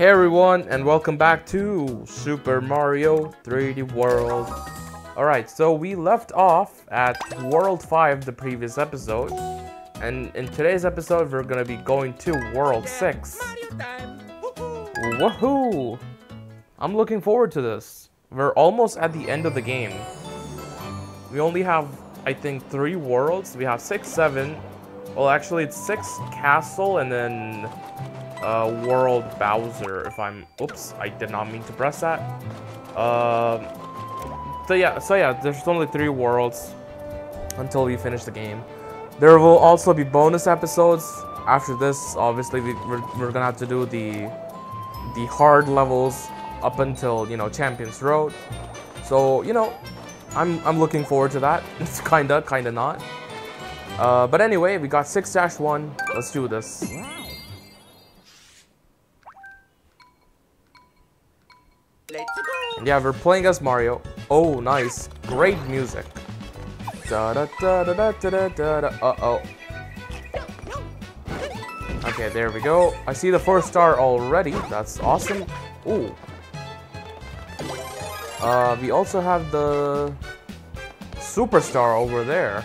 Hey everyone, and welcome back to Super Mario 3D World. Alright, so we left off at World 5 the previous episode, and in today's episode we're gonna be going to World 6. Woohoo! I'm looking forward to this. We're almost at the end of the game. We only have, I think, three worlds. We have six, seven. Well, actually, it's six castle and then uh, World Bowser, if I'm... Oops, I did not mean to press that. Um, so yeah, so yeah, there's only three worlds until we finish the game. There will also be bonus episodes. After this, obviously, we, we're, we're gonna have to do the the hard levels up until, you know, Champions Road. So, you know, I'm, I'm looking forward to that. It's kinda, kinda not. Uh, but anyway, we got 6-1. Let's do this. Yeah, we're playing as Mario. Oh, nice. Great music. Da da da da da da da. Uh oh. Okay, there we go. I see the first star already. That's awesome. Ooh. Uh, we also have the superstar over there.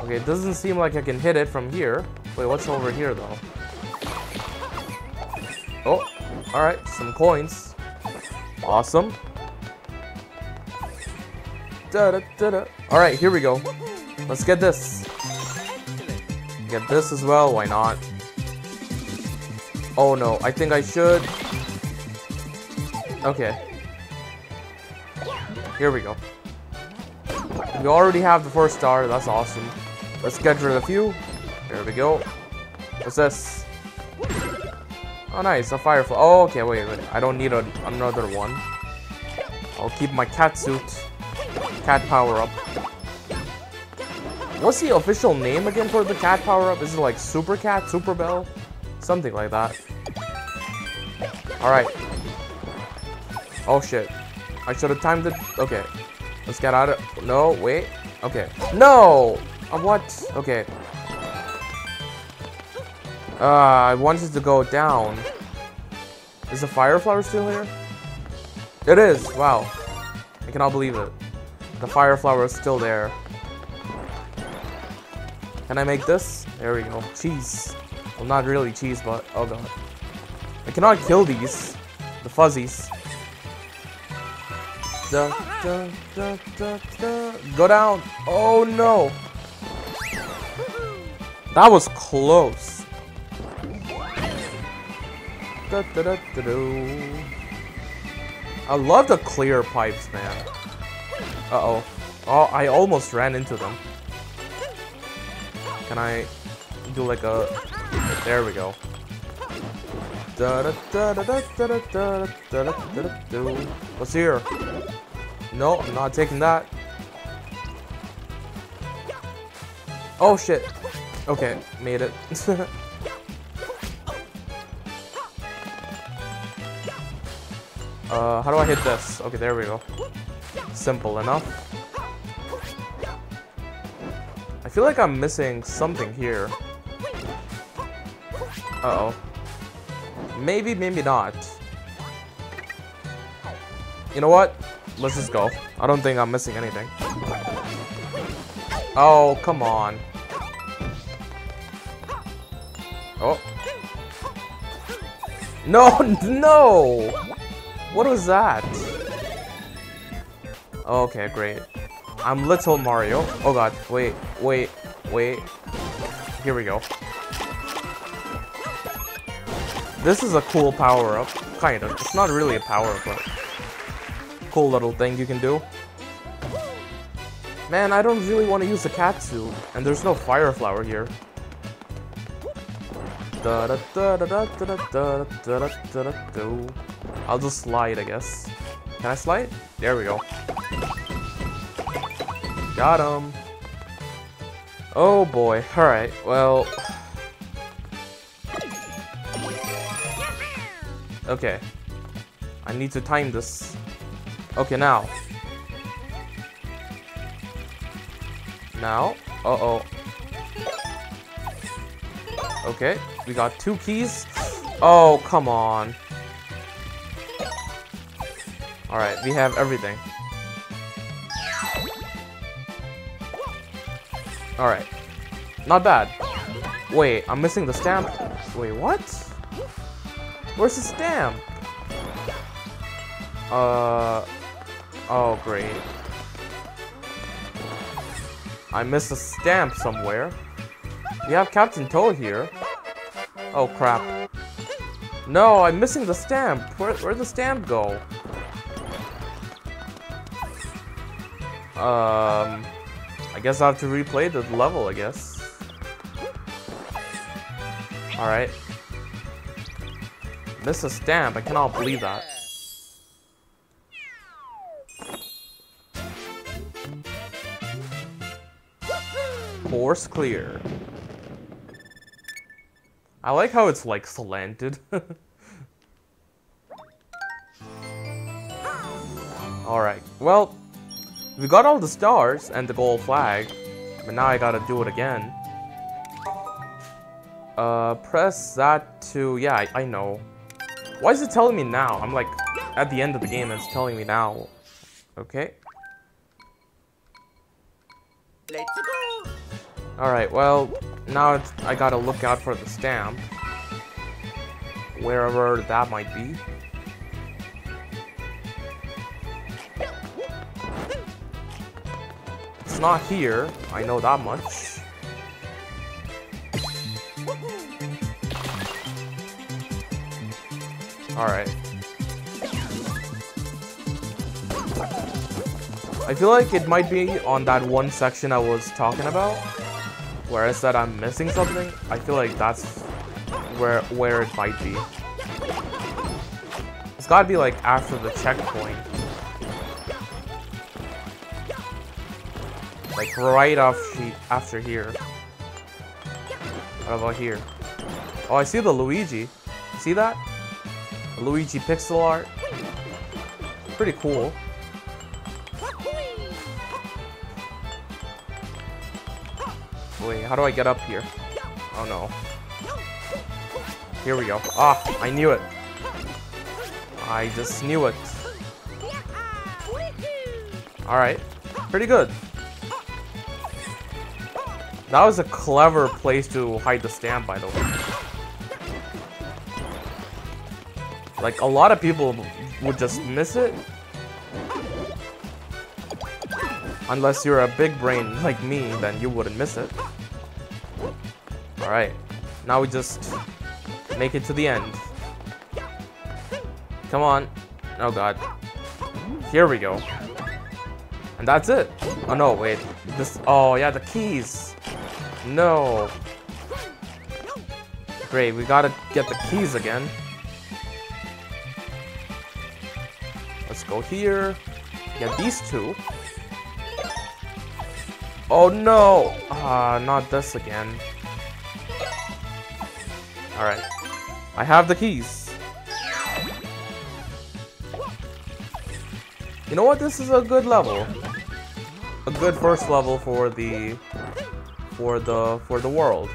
Okay, it doesn't seem like I can hit it from here. Wait, what's over here though? Oh, alright, some coins. Awesome. Da -da -da Alright, here we go. Let's get this. Get this as well, why not? Oh no, I think I should. Okay. Here we go. We already have the first star, that's awesome. Let's get rid of a few. There we go. What's this? Oh, nice, a firefly. Oh, okay, wait, wait. I don't need a, another one. I'll keep my cat suit. Cat power up. What's the official name again for the cat power up? Is it like Super Cat, Super Bell? Something like that. Alright. Oh shit. I should have timed it. Okay. Let's get out of No, wait. Okay. No! Uh, what? Okay. Uh, I wanted to go down. Is the fire flower still here? It is! Wow. I cannot believe it. The fire flower is still there. Can I make this? There we go. Cheese. Well, not really cheese, but... Oh, God. I cannot kill these. The fuzzies. Da, da, da. Go down. Oh, no. That was close. Da, da, da, I love the clear pipes, man. Uh-oh. Oh, I almost ran into them. Can I do like a... There we go. What's here? No, I'm not taking that. Oh shit. Okay, made it. uh, how do I hit this? Okay, there we go. Simple enough. I feel like I'm missing something here. Uh oh Maybe, maybe not. You know what? Let's just go. I don't think I'm missing anything. Oh, come on. Oh. No, no! What was that? Okay, great. I'm Little Mario. Oh god, wait, wait, wait. Here we go. This is a cool power-up. Kind of. It's not really a power-up, but... Cool little thing you can do. Man, I don't really want to use the cat suit. And there's no fire flower here. I'll just slide, I guess. Can I slide? There we go. Got him. Oh boy. Alright, well... Okay. I need to time this. Okay, now. Now. Uh-oh. Okay, we got two keys. Oh, come on. Alright, we have everything. Alright. Not bad. Wait, I'm missing the stamp. Wait, what? Where's the stamp? Uh... Oh, great. I missed a stamp somewhere. We have Captain Toad here. Oh, crap. No, I'm missing the stamp. Where, where'd the stamp go? Um... I guess I have to replay the level, I guess. Alright. Miss a stamp, I cannot believe that. Course clear. I like how it's like slanted. Alright, well, we got all the stars and the gold flag, but now I gotta do it again. Uh, press that to... Yeah, I, I know. Why is it telling me now? I'm like, at the end of the game, and it's telling me now. Okay. Let's go. Alright, well, now I gotta look out for the stamp. Wherever that might be. It's not here, I know that much. Alright. I feel like it might be on that one section I was talking about. Where I said I'm missing something. I feel like that's where where it might be. It's gotta be like after the checkpoint. Like right off she after here. What about here? Oh, I see the Luigi. See that? Luigi pixel art. Pretty cool. Wait, how do I get up here? Oh no. Here we go. Ah, I knew it. I just knew it. Alright. Pretty good. That was a clever place to hide the stamp, by the way. Like, a lot of people would just miss it. Unless you're a big brain like me, then you wouldn't miss it. Alright. Now we just make it to the end. Come on. Oh god. Here we go. And that's it. Oh no, wait. This oh yeah, the keys. No. Great, we gotta get the keys again. Let's go here. Get these two. Oh no! Ah, not this again. Alright. I have the keys. You know what? This is a good level. A good first level for the for the for the world.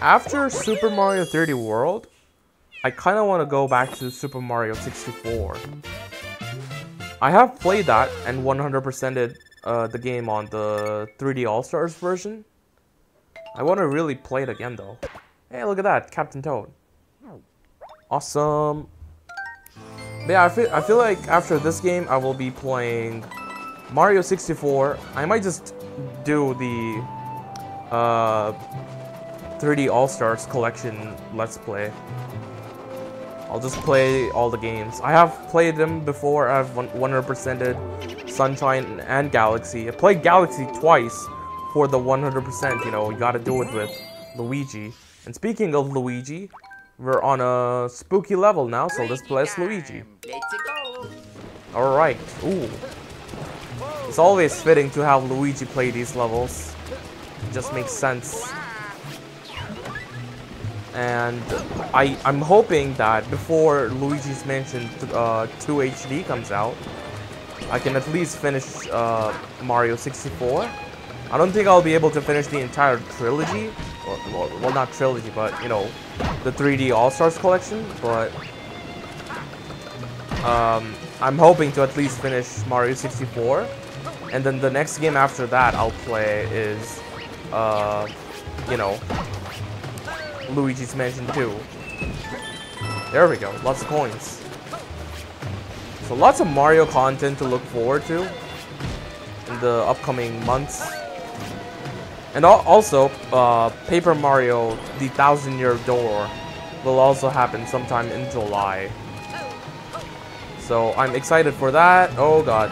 After Super Mario 3D World, I kind of want to go back to Super Mario 64. I have played that and 100%ed uh, the game on the 3D All-Stars version. I want to really play it again though. Hey, look at that, Captain Toad. Awesome. But yeah, I feel, I feel like after this game, I will be playing Mario 64. I might just do the uh, 3D All-Stars collection Let's Play. I'll just play all the games. I have played them before. I've 100%ed Sunshine and Galaxy. I played Galaxy twice for the 100%, you know, you gotta do it with Luigi. And speaking of Luigi, we're on a spooky level now, so let's play Luigi. Alright, ooh. It's always fitting to have Luigi play these levels. It just makes sense and I, I'm hoping that before Luigi's Mansion uh, 2 HD comes out, I can at least finish uh, Mario 64. I don't think I'll be able to finish the entire trilogy. Well, well, not trilogy, but, you know, the 3D All-Stars collection, but... Um, I'm hoping to at least finish Mario 64. And then the next game after that I'll play is, uh, you know, Luigi's Mansion 2. There we go, lots of coins. So lots of Mario content to look forward to in the upcoming months. And al also, uh, Paper Mario The Thousand Year Door will also happen sometime in July. So I'm excited for that. Oh god.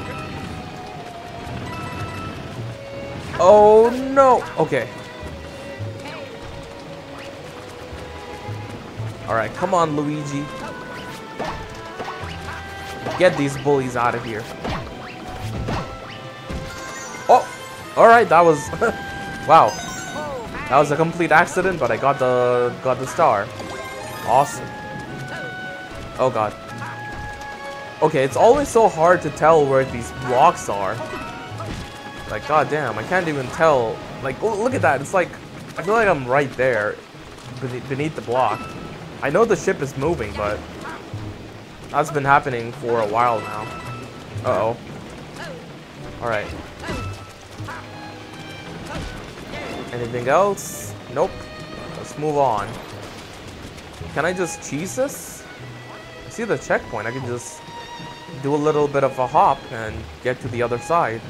Oh no! Okay. Alright, come on Luigi. Get these bullies out of here. Oh! Alright, that was... wow. That was a complete accident, but I got the got the star. Awesome. Oh god. Okay, it's always so hard to tell where these blocks are. Like, goddamn, I can't even tell. Like, oh, look at that. It's like, I feel like I'm right there, beneath the block. I know the ship is moving, but that's been happening for a while now. Uh-oh. Alright. Anything else? Nope. Let's move on. Can I just cheese this? I see the checkpoint. I can just do a little bit of a hop and get to the other side.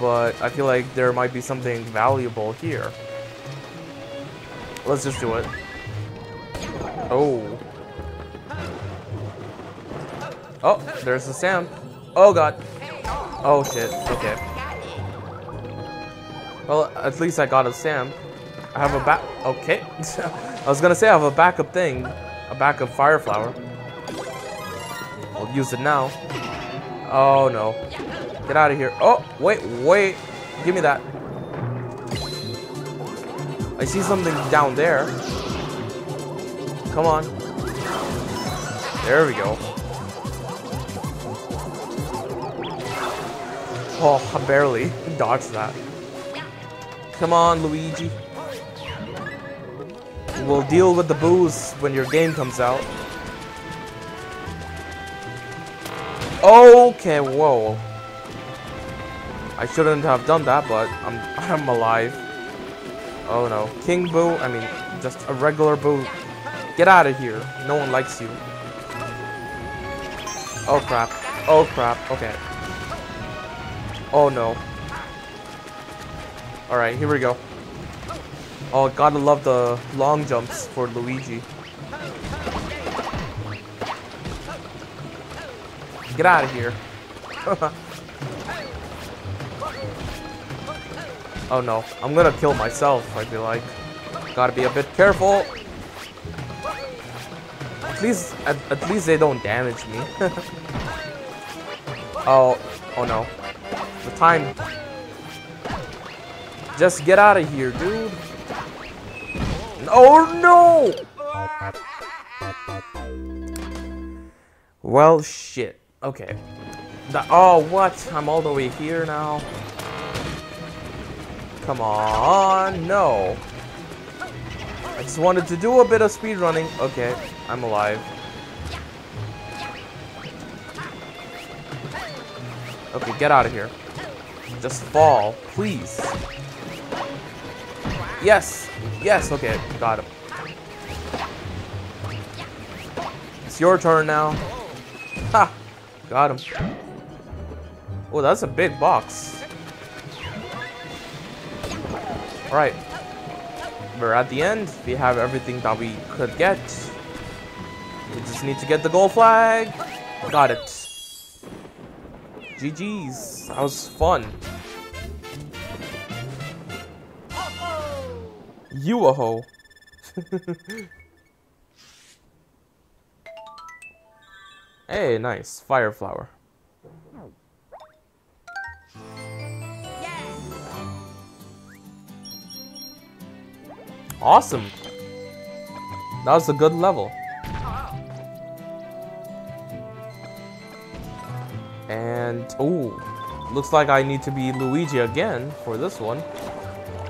But I feel like there might be something valuable here. Let's just do it. Oh. Oh, there's the Sam. Oh god. Oh shit. Okay. Well, at least I got a Sam. I have a back. Okay. I was gonna say I have a backup thing. A backup fire flower. I'll use it now. Oh no. Get out of here. Oh, wait, wait. Give me that. I see something down there. Come on. There we go. Oh, I barely dodged that. Come on, Luigi. We'll deal with the Boos when your game comes out. Okay, whoa. I shouldn't have done that, but I'm I'm alive. Oh no. King Boo, I mean, just a regular Boo. Get out of here. No one likes you. Oh crap. Oh crap. Okay. Oh no. Alright, here we go. Oh, gotta love the long jumps for Luigi. Get out of here. oh no, I'm gonna kill myself, I feel like. Gotta be a bit careful. At least, at, at least they don't damage me. oh, oh no. The time. Just get out of here, dude. Oh no! Well, shit. Okay. The, oh, what? I'm all the way here now. Come on, no. I just wanted to do a bit of speed running. Okay, I'm alive. Okay, get out of here. Just fall, please. Yes! Yes, okay, got him. It's your turn now. Ha! Got him. Oh, that's a big box. Alright. We're at the end. We have everything that we could get. We just need to get the gold flag. Got it. GG's. That was fun. You a hoe. hey, nice. Fire flower. Awesome. That was a good level. And, ooh, looks like I need to be Luigi again for this one.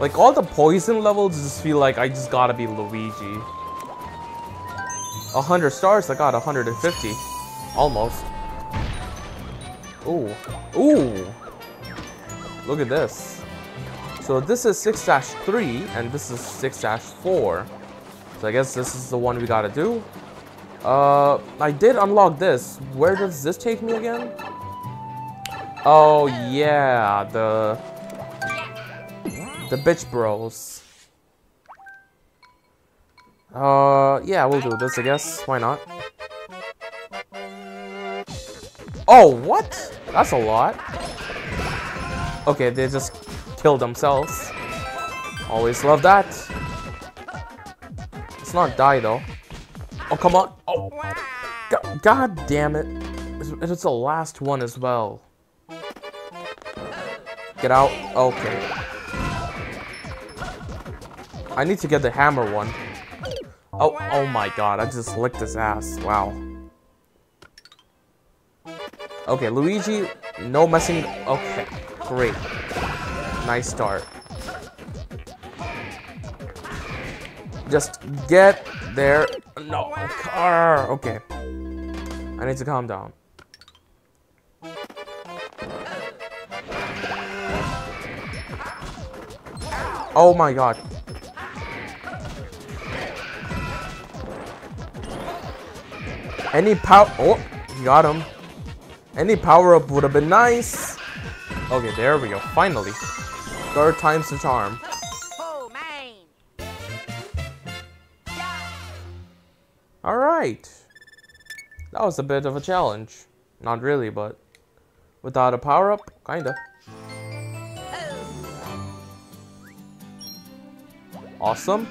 Like, all the poison levels just feel like I just gotta be Luigi. 100 stars, I got 150. Almost. Ooh. Ooh! Look at this. So this is 6-3, and this is 6-4. So I guess this is the one we gotta do. Uh, I did unlock this. Where does this take me again? Oh, yeah, the... The bitch bros. Uh, yeah, we'll do this, I guess. Why not? Oh, what? That's a lot. Okay, they just killed themselves. Always love that. Let's not die, though. Oh, come on. Oh, God, God damn it. It's, it's the last one as well. Get out. Okay. I need to get the hammer one. Oh, oh my god, I just licked his ass. Wow. Okay, Luigi, no messing. Okay, great. Nice start. Just get there. No, car. Okay. I need to calm down. Oh my god. Any power- Oh, got him. Any power-up would have been nice. Okay, there we go. Finally. Third time's the charm. Alright. That was a bit of a challenge. Not really, but without a power-up, kinda. Awesome.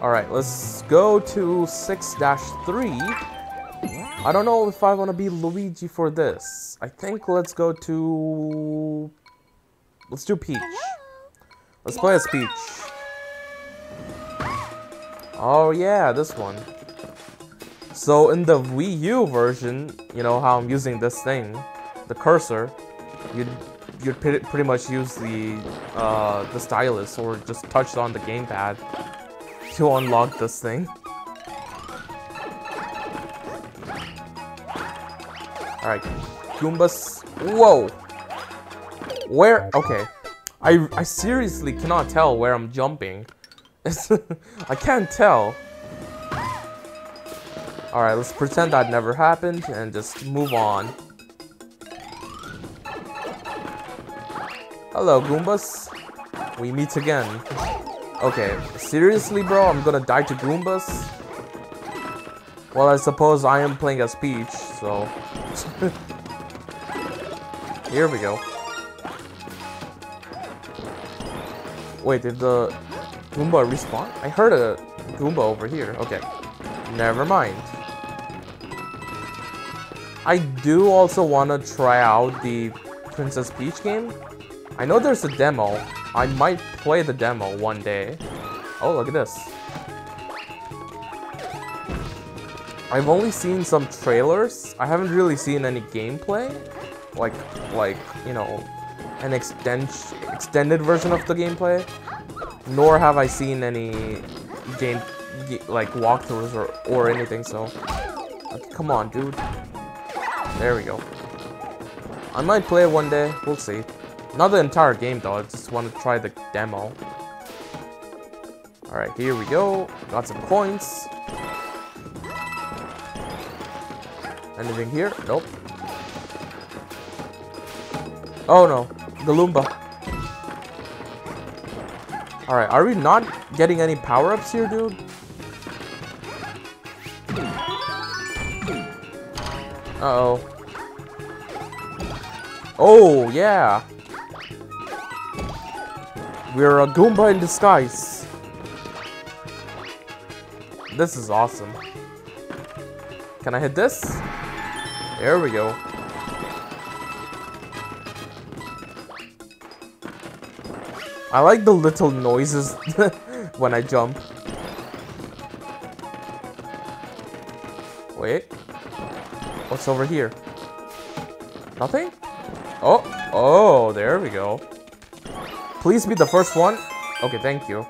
Alright, let's go to 6-3. I don't know if I want to be Luigi for this. I think let's go to... Let's do Peach. Let's play as Peach. Oh yeah, this one. So in the Wii U version, you know how I'm using this thing, the cursor, you'd you'd pretty much use the uh, the stylus or just touch on the gamepad to unlock this thing. Alright, Goombas. Whoa! Where? Okay. I, I seriously cannot tell where I'm jumping. I can't tell. Alright, let's pretend that never happened and just move on. Hello, Goombas. We meet again. Okay, seriously, bro? I'm gonna die to Goombas? Well, I suppose I am playing as Peach, so... Here we go. Wait, did the Goomba respawn? I heard a Goomba over here. Okay. Never mind. I do also want to try out the Princess Peach game. I know there's a demo. I might play the demo one day. Oh, look at this. I've only seen some trailers. I haven't really seen any gameplay. Like, like, you know, an extend extended version of the gameplay. Nor have I seen any game, like, walkthroughs or, or anything, so... Come on, dude. There we go. I might play it one day. We'll see. Not the entire game, though. I just want to try the demo. Alright, here we go. Got some coins. Anything here? Nope. Oh no, Loomba. Alright, are we not getting any power-ups here, dude? Uh-oh. Oh, yeah. We're a Goomba in disguise. This is awesome. Can I hit this? There we go. I like the little noises when I jump. Wait. What's over here? Nothing? Oh, oh, there we go. Please be the first one. Okay, thank you.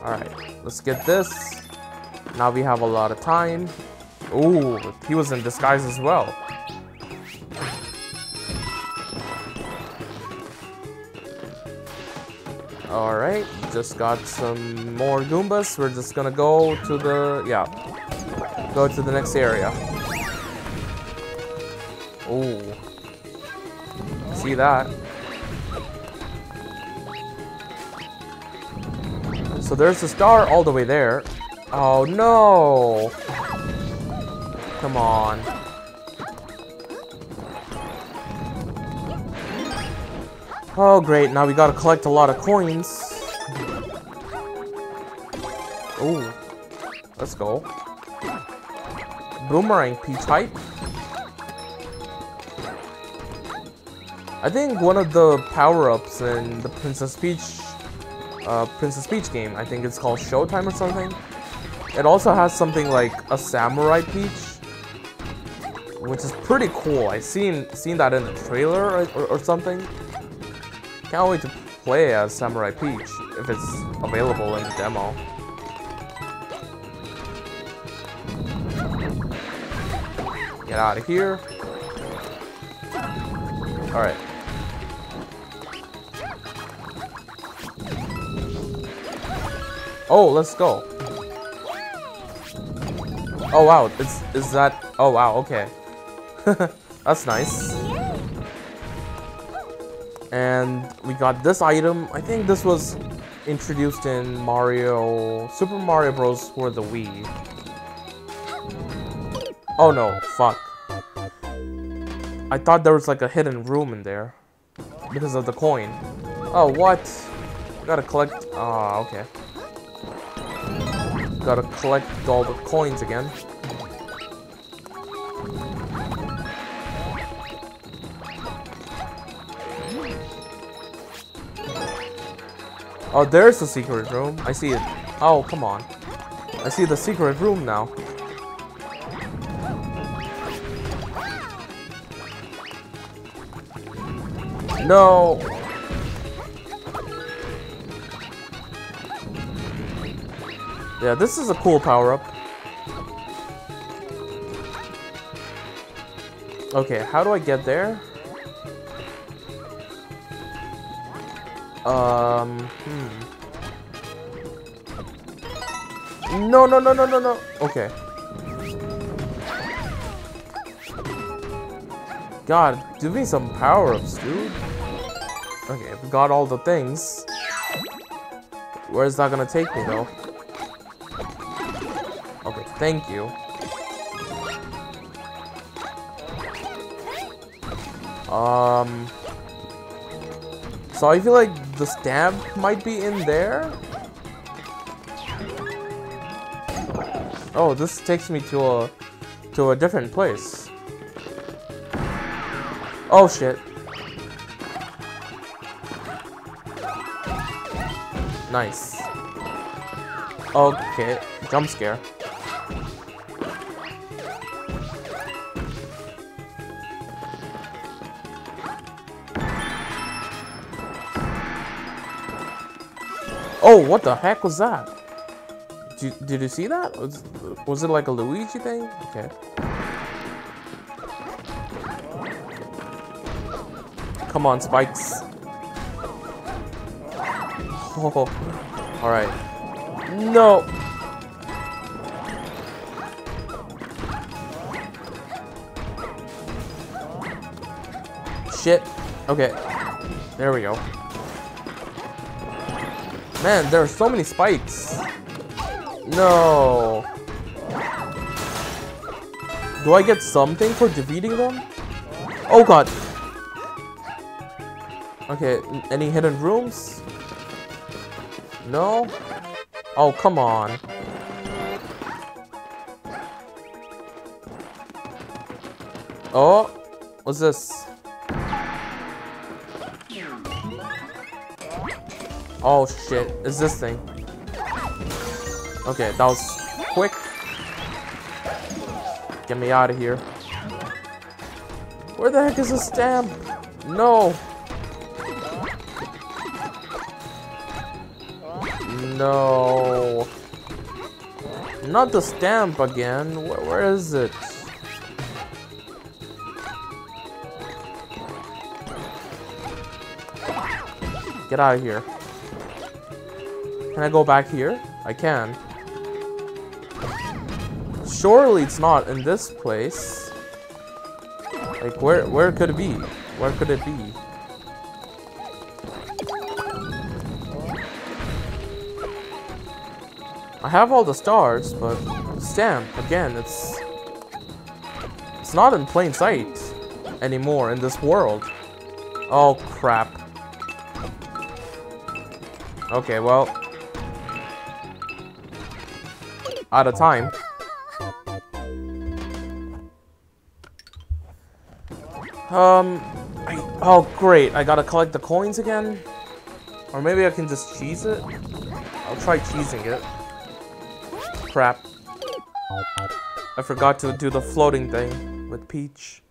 Alright, let's get this. Now we have a lot of time. Ooh, he was in disguise as well. Alright, just got some more Goombas. We're just gonna go to the... yeah. Go to the next area. Ooh. See that? So there's the star all the way there. Oh no! Come on. Oh great, now we gotta collect a lot of coins. Ooh. Let's go. Boomerang P-type. I think one of the power-ups in the Princess Peach uh, Princess Peach game, I think it's called Showtime or something. It also has something like a Samurai Peach, which is pretty cool. I seen seen that in the trailer or, or, or something. Can't wait to play as Samurai Peach if it's available in the demo. Get out of here. Alright. Oh, let's go. Oh wow, it's is that oh wow, okay. That's nice. And we got this item. I think this was introduced in Mario Super Mario Bros. for the Wii. Oh no, fuck. I thought there was like a hidden room in there. Because of the coin. Oh, what? Gotta collect... Ah, okay. Gotta collect all the coins again. Oh, there's the secret room. I see it. Oh, come on. I see the secret room now. No! Yeah, this is a cool power-up. Okay, how do I get there? Um, hmm. No, no, no, no, no, no. Okay. God, give me some power-ups, dude. Okay, we got all the things. Where's that gonna take me, though? Thank you. Um... So I feel like the stamp might be in there? Oh, this takes me to a to a different place. Oh shit. Nice. Okay, jump scare. What the heck was that? Did you, did you see that? Was, was it like a Luigi thing? Okay. Come on, spikes. Oh, alright. No! Shit. Okay. There we go. Man, there are so many spikes. No. Do I get something for defeating them? Oh god. Okay, any hidden rooms? No? Oh, come on. Oh, what's this? Oh shit, is this thing? Okay, that was quick. Get me out of here. Where the heck is the stamp? No. No. Not the stamp again. where, where is it? Get out of here. Can I go back here? I can. Surely it's not in this place. Like, where, where could it be? Where could it be? I have all the stars, but stamp, again, it's... It's not in plain sight anymore in this world. Oh, crap. Okay, well... Out of time. Um, I, oh great, I gotta collect the coins again? Or maybe I can just cheese it? I'll try cheesing it crap. I forgot to do the floating thing with Peach.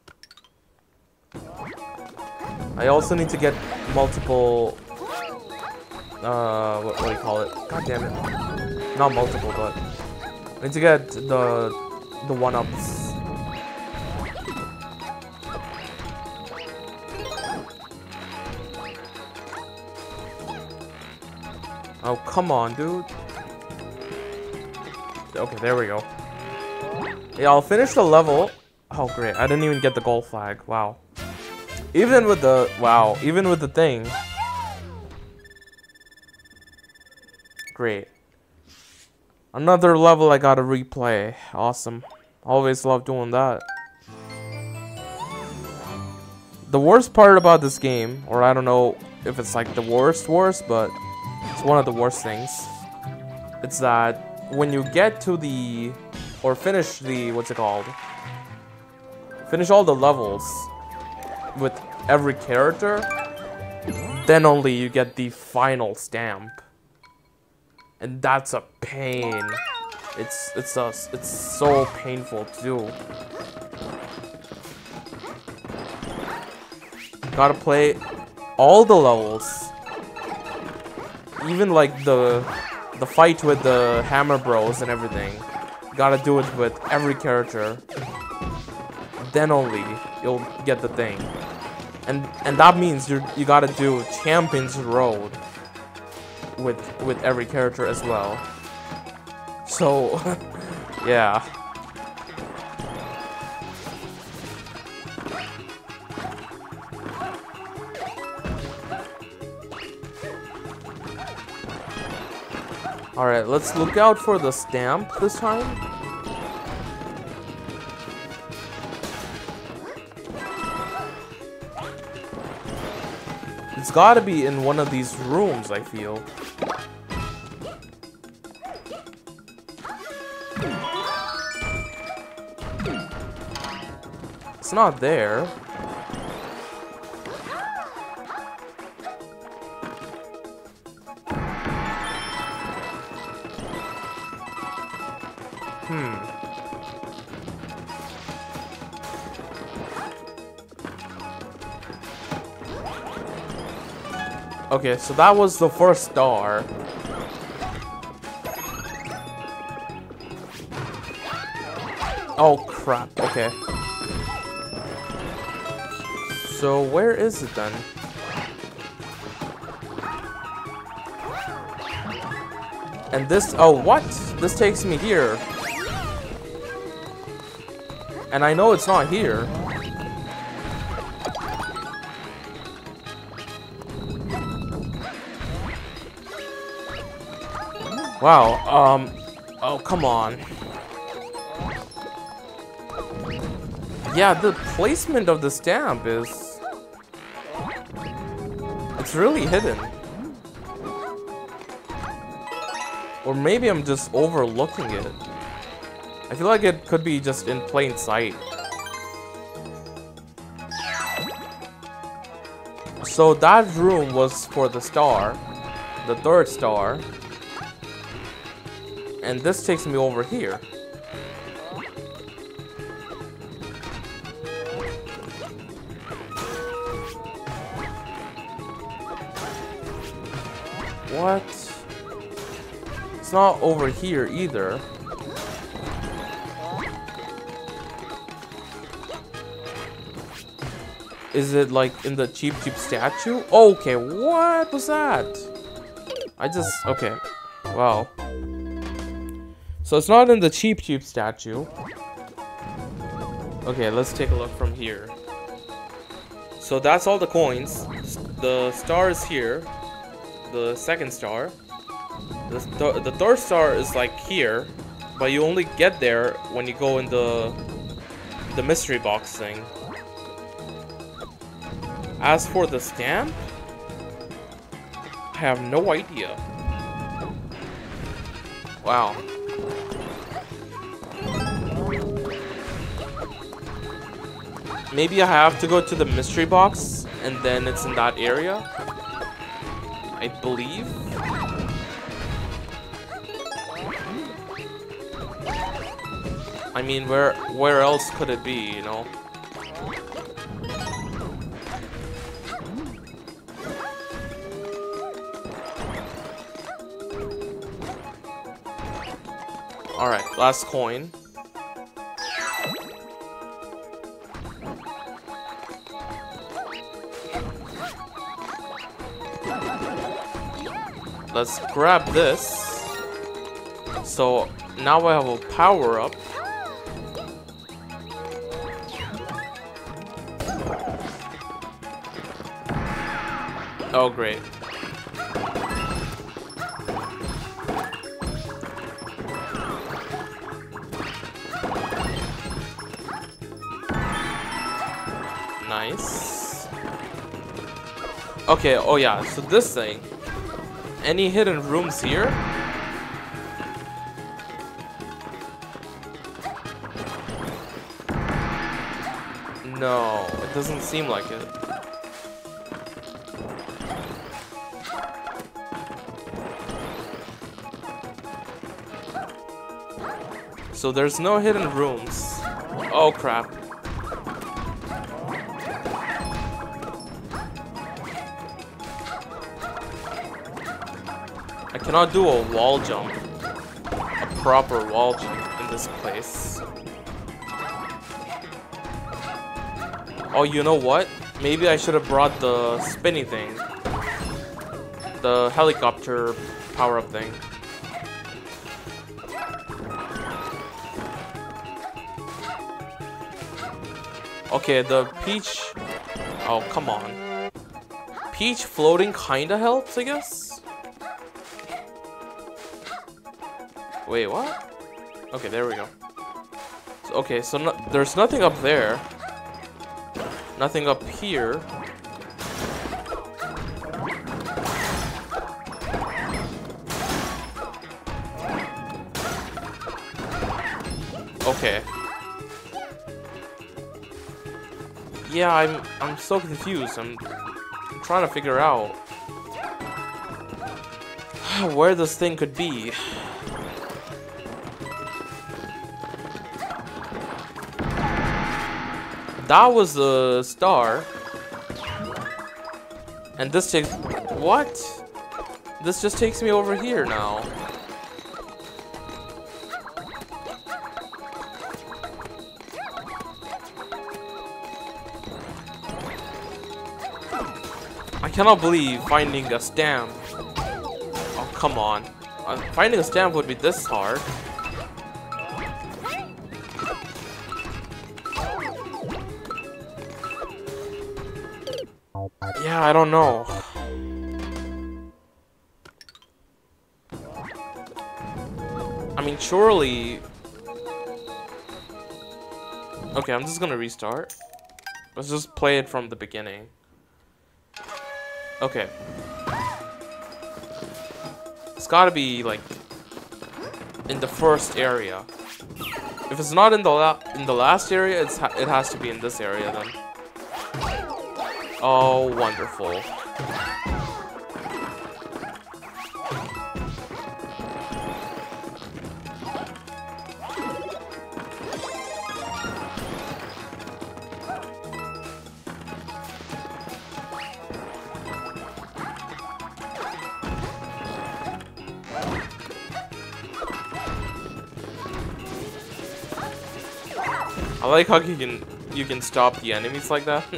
I also need to get multiple... Uh, what, what do you call it? God damn it. Not multiple, but... I need to get the... the one-ups. Oh, come on, dude. Okay, there we go. Yeah, I'll finish the level. Oh, great. I didn't even get the gold flag. Wow. Even with the... Wow. Even with the thing. Great. Another level I gotta replay. Awesome. Always love doing that. The worst part about this game, or I don't know if it's like the worst worst, but it's one of the worst things. It's that when you get to the or finish the what's it called finish all the levels with every character then only you get the final stamp and that's a pain it's it's a it's so painful to do gotta play all the levels even like the the fight with the Hammer Bros and everything. Gotta do it with every character. Then only you'll get the thing. And and that means you you gotta do Champions Road with with every character as well. So yeah. Alright, let's look out for the stamp this time. It's gotta be in one of these rooms, I feel. It's not there. Hmm. Okay, so that was the first star. Oh, crap. Okay. So, where is it then? And this- oh, what? This takes me here. And I know it's not here. Wow, um, oh, come on. Yeah, the placement of the stamp is... Really hidden. Or maybe I'm just overlooking it. I feel like it could be just in plain sight. So that room was for the star. The third star. And this takes me over here. Not over here either. Is it like in the cheap Cheep statue? Okay, what was that? I just, okay. Well. So it's not in the cheap Cheep statue. Okay, let's take a look from here. So that's all the coins. The star is here. The second star. The, th the third star is like here. But you only get there when you go in the the mystery box thing. As for the stamp, I have no idea. Wow. Maybe I have to go to the mystery box and then it's in that area. I believe. I mean, where where else could it be, you know? Alright, last coin. Let's grab this. So now I have a power up. Oh, great. Nice. Okay, oh yeah, so this thing. Any hidden rooms here? No, it doesn't seem like it. So there's no hidden rooms. Oh crap. I cannot do a wall jump. A proper wall jump in this place. Oh, you know what? Maybe I should have brought the spinny thing. The helicopter power-up thing. Okay, the Peach... Oh, come on. Peach floating kinda helps, I guess? Wait, what? Okay, there we go. So, okay, so no there's nothing up there. Nothing up here. Yeah, I'm I'm so confused. I'm, I'm trying to figure out where this thing could be. That was the star. And this takes... What? This just takes me over here now. Cannot believe finding a stamp. Oh, come on. Uh, finding a stamp would be this hard. Yeah, I don't know. I mean, surely... Okay, I'm just gonna restart. Let's just play it from the beginning. Okay. It's gotta be, like, in the first area. If it's not in the la in the last area, it's ha it has to be in this area then. Oh, wonderful. Like how you can you can stop the enemies like that.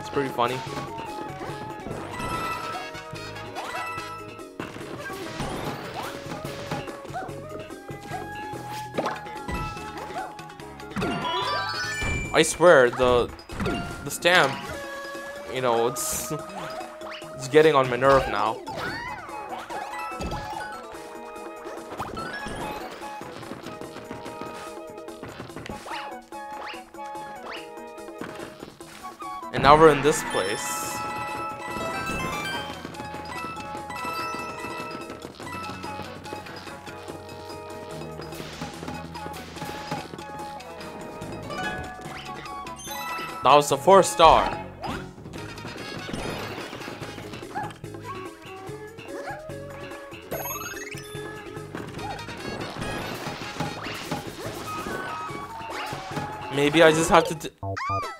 it's pretty funny. I swear the the stamp, you know, it's it's getting on my nerve now. Now we're in this place. That was a four star. Maybe I just have to.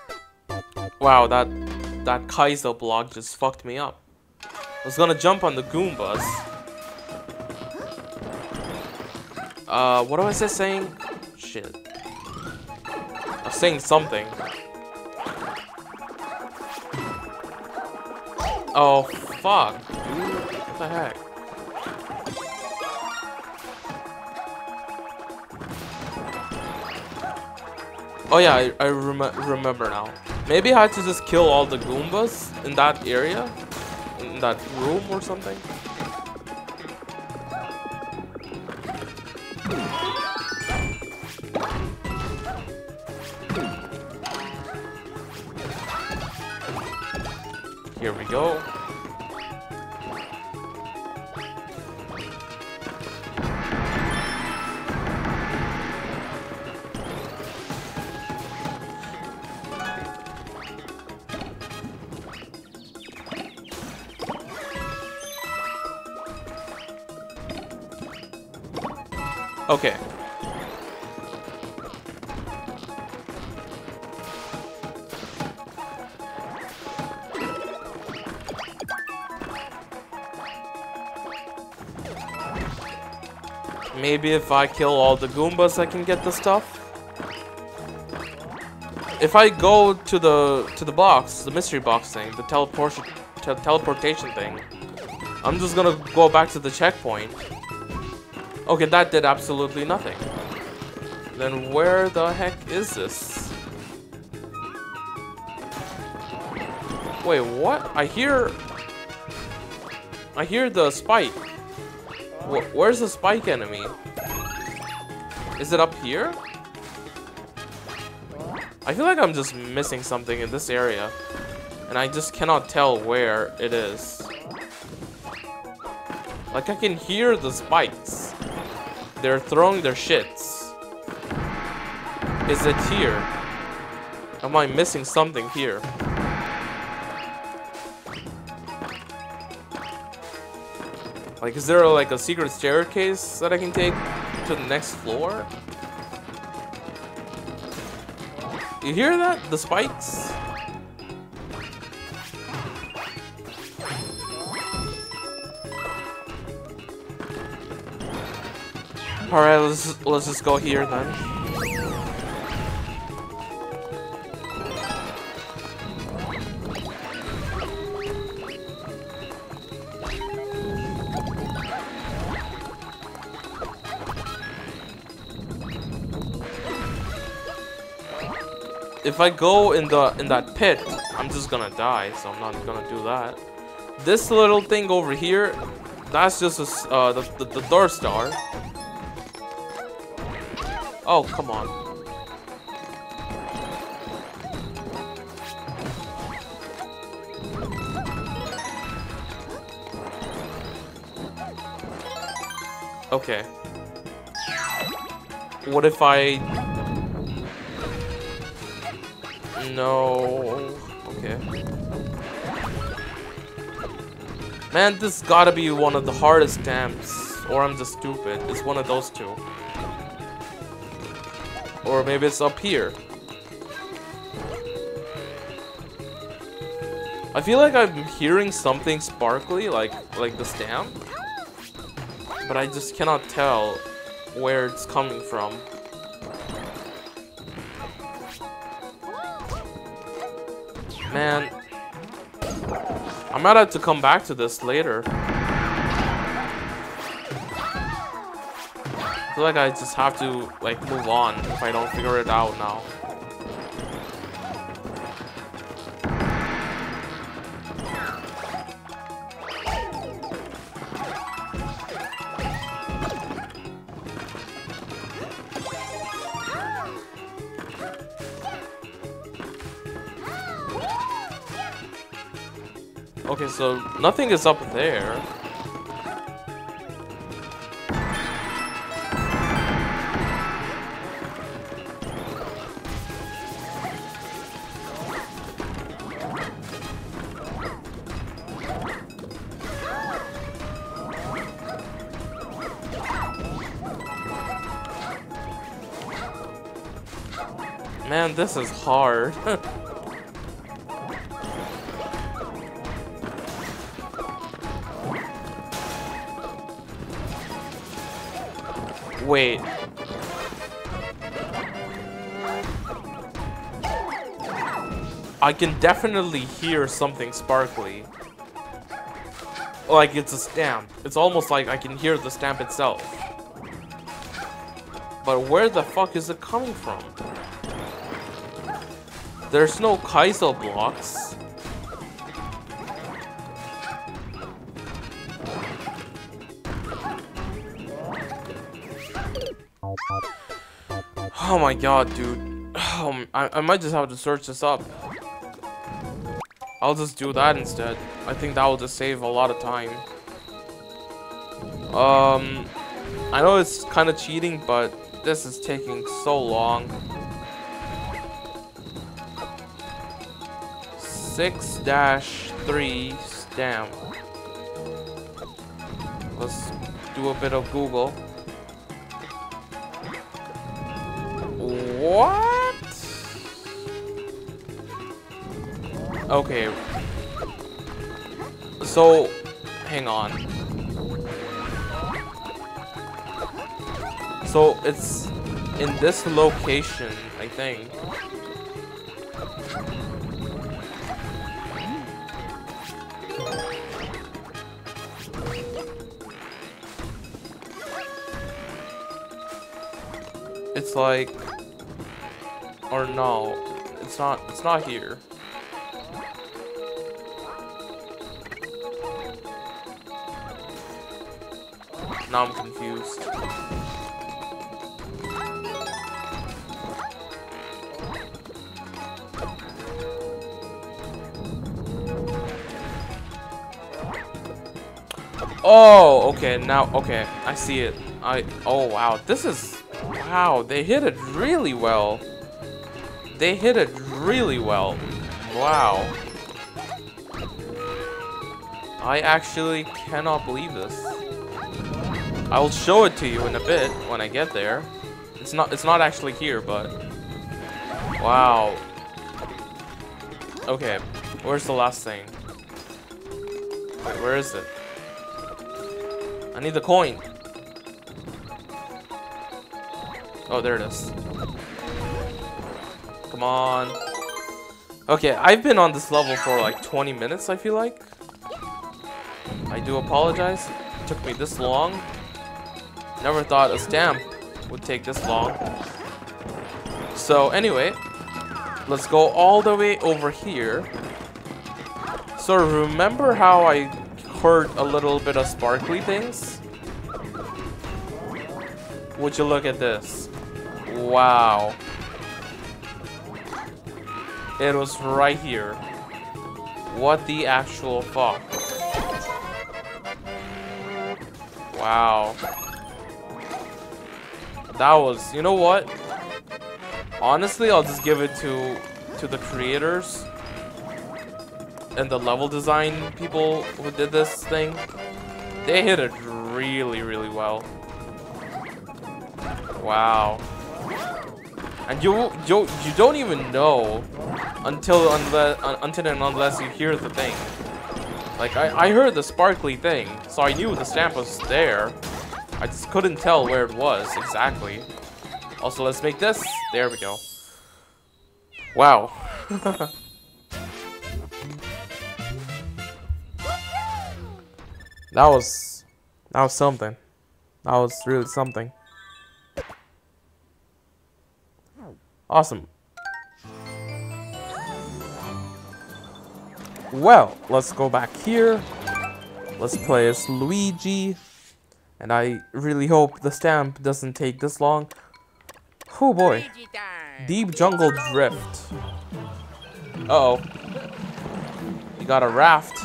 Wow, that that Kaizo block just fucked me up. I was gonna jump on the Goombas. Uh, what was I saying? Shit. I was saying something. Oh, fuck, dude. What the heck? Oh yeah, I, I rem remember now. Maybe I had to just kill all the Goombas in that area? In that room or something? Here we go. Maybe if I kill all the Goombas, I can get the stuff. If I go to the to the box, the mystery box thing, the teleportation te teleportation thing, I'm just gonna go back to the checkpoint. Okay, that did absolutely nothing. Then where the heck is this? Wait, what? I hear... I hear the spike. Wh where's the spike enemy? Is it up here? I feel like I'm just missing something in this area. And I just cannot tell where it is. Like I can hear the spikes. They're throwing their shits. Is it here? Am I missing something here? Like, is there like a secret staircase that I can take to the next floor? You hear that? The spikes? Alright, let's let's just go here then. If I go in the in that pit, I'm just gonna die, so I'm not gonna do that. This little thing over here, that's just a, uh, the, the, the door star. Oh, come on. Okay. What if I... No... Okay. Man, this gotta be one of the hardest dams. Or I'm just stupid. It's one of those two. Or maybe it's up here. I feel like I'm hearing something sparkly, like like the stamp. But I just cannot tell where it's coming from. Man, I might have to come back to this later. I feel like I just have to like move on if I don't figure it out now. So nothing is up there. Man, this is hard. Wait. I can definitely hear something sparkly. Like it's a stamp. It's almost like I can hear the stamp itself. But where the fuck is it coming from? There's no Kaizo blocks. Oh my god, dude. Um, I, I might just have to search this up. I'll just do that instead. I think that will just save a lot of time. Um, I know it's kind of cheating, but this is taking so long. Six dash three stamp. Let's do a bit of Google. Okay. So, hang on. So, it's in this location, I think. It's like or no, it's not, it's not here. Now I'm confused. Oh, okay, now, okay, I see it. I, oh wow, this is, wow, they hit it really well. They hit it really well. Wow. I actually cannot believe this. I will show it to you in a bit when I get there. It's not it's not actually here, but wow. Okay, where's the last thing? Wait, where is it? I need the coin. Oh, there it is. Come on. Okay, I've been on this level for like 20 minutes, I feel like. I do apologize. It took me this long. Never thought a stamp would take this long. So anyway, let's go all the way over here. So remember how I heard a little bit of sparkly things? Would you look at this? Wow. It was right here. What the actual fuck? Wow. That was, you know what? Honestly, I'll just give it to to the creators and the level design people who did this thing. They hit it really, really well. Wow. And you you you don't even know until unless until and unless you hear the thing. Like I I heard the sparkly thing, so I knew the stamp was there. I just couldn't tell where it was exactly. Also, let's make this. There we go. Wow. that was that was something. That was really something. Awesome. Well, let's go back here. Let's play as Luigi. And I really hope the stamp doesn't take this long. Oh boy. Deep Jungle Drift. Uh oh. You got a raft.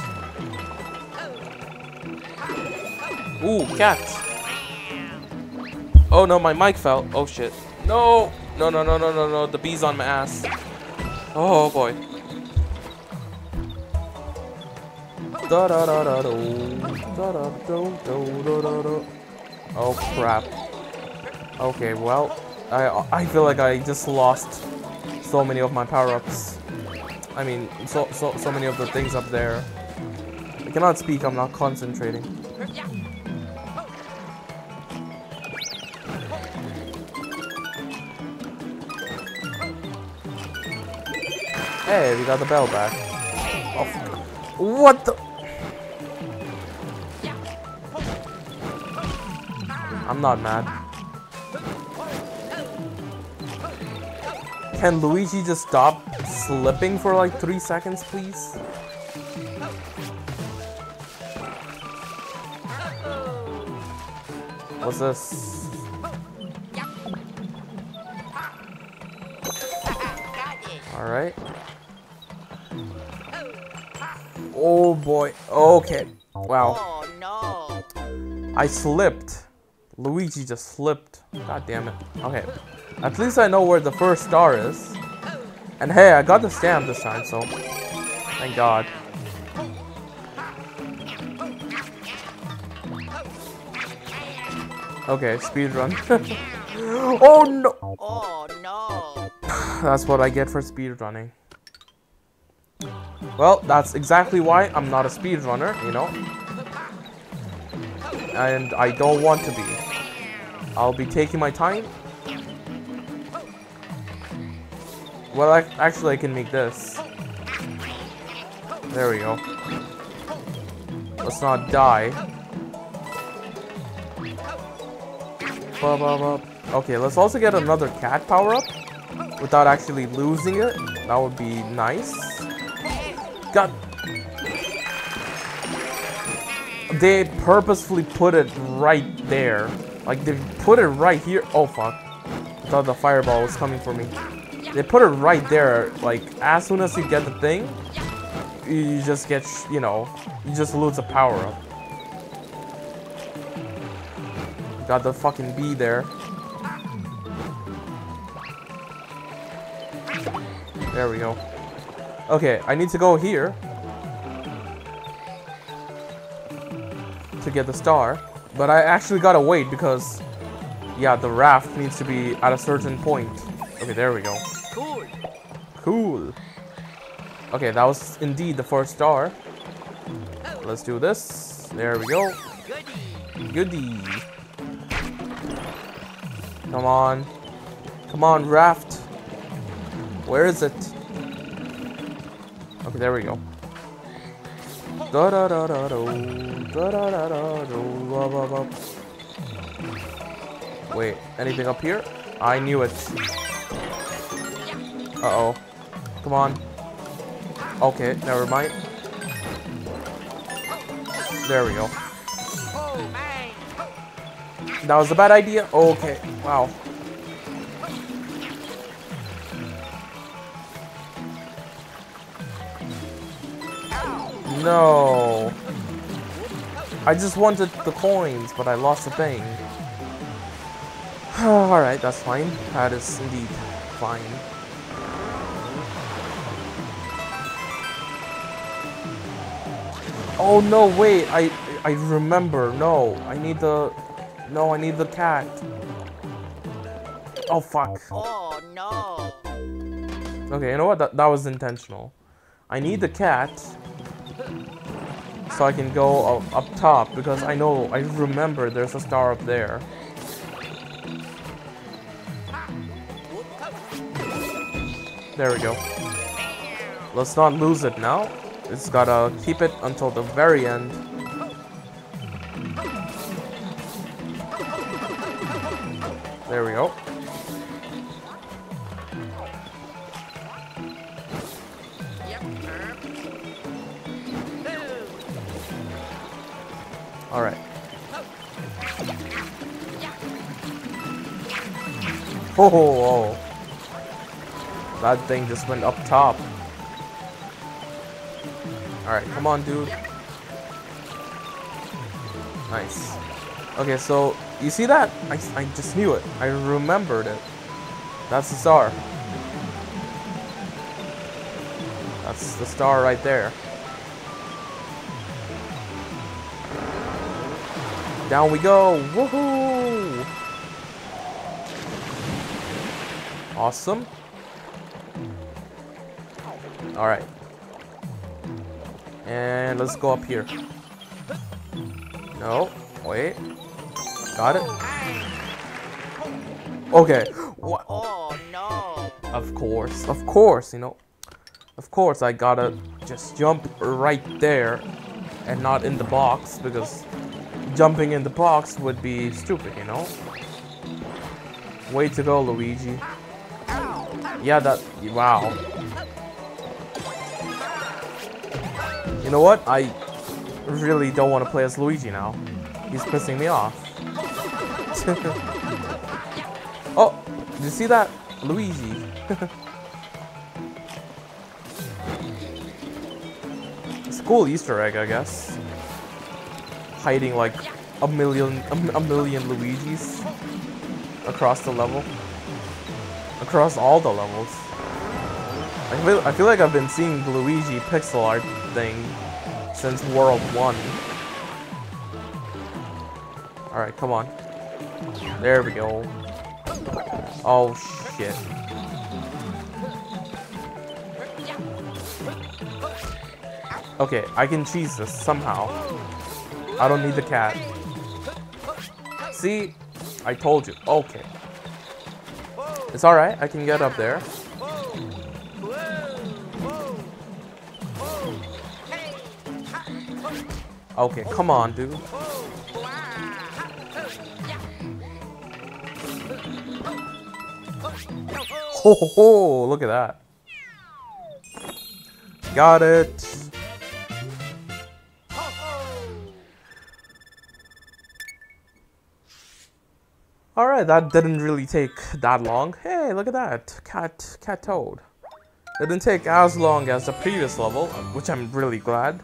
Ooh, cat. Oh no, my mic fell. Oh shit. No! No, no, no, no, no, no. The bee's on my ass. Oh boy. Da da da da. Da da. Oh crap. Okay, well, I I feel like I just lost so many of my power-ups. I mean, so so so many of the things up there. I cannot speak. I'm not concentrating. Hey, we got the bell back. Oh, what the? I'm not mad. Can Luigi just stop slipping for like three seconds, please? What's this? Alright. Oh boy. Okay. Wow. Oh. I slipped. Luigi just slipped. God damn it. Okay. At least I know where the first star is. And hey, I got the stamp this time, so thank God. Okay, speed run. oh no! Oh no. That's what I get for speed running. Well, that's exactly why I'm not a speedrunner, you know? And I don't want to be. I'll be taking my time. Well, I, actually, I can make this. There we go. Let's not die. Okay, let's also get another cat power-up without actually losing it. That would be nice. God. They purposefully put it right there. Like, they put it right here. Oh, fuck. I thought the fireball was coming for me. They put it right there. Like, as soon as you get the thing, you just get, you know, you just lose a power up. Got the fucking bee there. There we go. Okay, I need to go here to get the star, but I actually gotta wait because, yeah, the raft needs to be at a certain point. Okay, there we go. Cool. Cool. Okay, that was indeed the first star. Let's do this. There we go. Goody. Goodie. Come on. Come on, raft. Where is it? Okay, there we go. Da da da da. Da da da da ba, ba. Wait, anything up here? I knew it. Uh oh. Come on. Okay, never mind. There we go. That was a bad idea? Okay. Wow. No. I just wanted the coins, but I lost the thing. Alright, that's fine. That is indeed fine. Oh no, wait, I I remember. No, I need the No, I need the cat. Oh fuck. Oh no. Okay, you know what? That, that was intentional. I need the cat so I can go up, up top because I know, I remember there's a star up there. There we go. Let's not lose it now. It's gotta keep it until the very end. There we go. Oh. That thing just went up top. Alright, come on, dude. Nice. Okay, so, you see that? I, I just knew it. I remembered it. That's the star. That's the star right there. Down we go! Woohoo! Awesome. Alright. And let's go up here. No, wait. Got it? Okay. What? Oh no. Of course, of course, you know. Of course, I gotta just jump right there and not in the box because jumping in the box would be stupid, you know. Way to go, Luigi. Yeah, that. Wow. You know what? I really don't want to play as Luigi now. He's pissing me off. oh, did you see that? Luigi. it's a cool Easter egg, I guess. Hiding like a million, a, a million Luigis across the level. Across all the levels. I feel, I feel like I've been seeing Luigi pixel art thing since World 1. Alright, come on. There we go. Oh, shit. Okay, I can cheese this somehow. I don't need the cat. See? I told you. Okay. It's alright, I can get up there. Okay, come on, dude. Ho ho ho! Look at that. Got it. Alright, that didn't really take that long. Hey, look at that. Cat, cat toad. It didn't take as long as the previous level, which I'm really glad.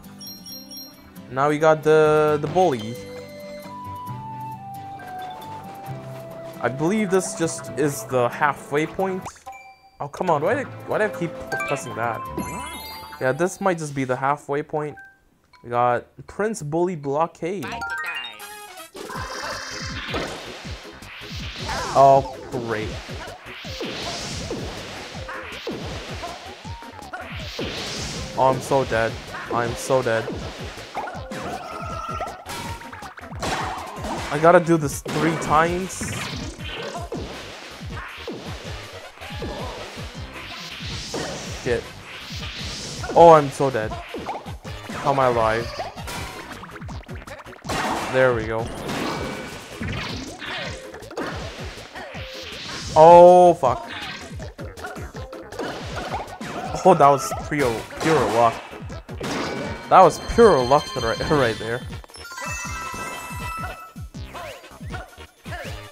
Now we got the, the bully. I believe this just is the halfway point. Oh, come on. Why did, why did I keep pressing that? Yeah, this might just be the halfway point. We got Prince Bully Blockade. Oh, great. Oh, I'm so dead. I'm so dead. I gotta do this three times. Shit. Oh, I'm so dead. How am I alive? There we go. Oh, fuck. Oh, that was pure, pure luck. That was pure luck right, right there.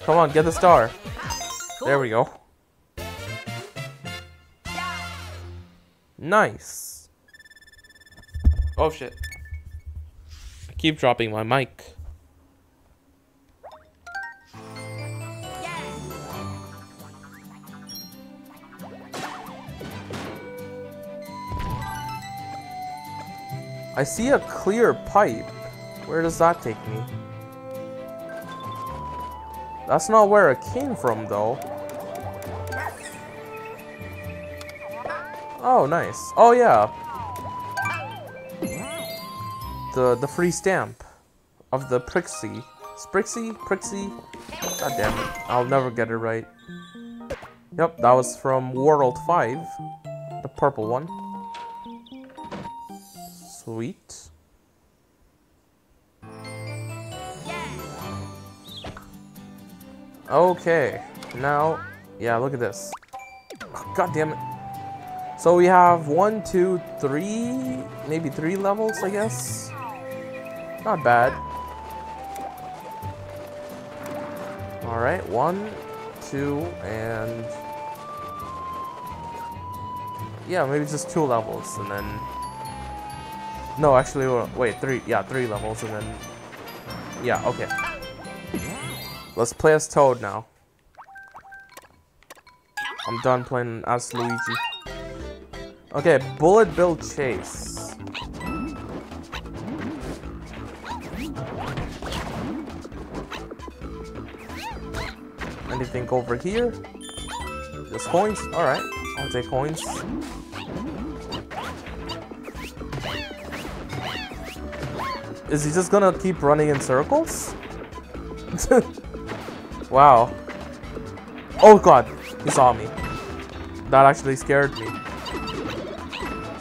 Come on, get the star. There we go. Nice. Oh shit. I keep dropping my mic. I see a clear pipe. Where does that take me? That's not where it came from, though. Oh, nice. Oh, yeah. The the free stamp of the Prixie. Sprixie? Prixie? God damn it. I'll never get it right. Yep, that was from World 5. The purple one. Sweet. Okay, Now, yeah, look at this. Oh, God damn it. So we have one, two, three, maybe three levels, I guess. Not bad. Alright, one, two, and... Yeah, maybe just two levels, and then... No, actually, wait, three, yeah, three levels, and then... Yeah, okay. Let's play as Toad now. I'm done playing as Luigi. Okay, Bullet Bill Chase. Anything over here? Just coins? Alright, I'll take coins. Is he just gonna keep running in circles? wow. Oh god, he saw me. That actually scared me.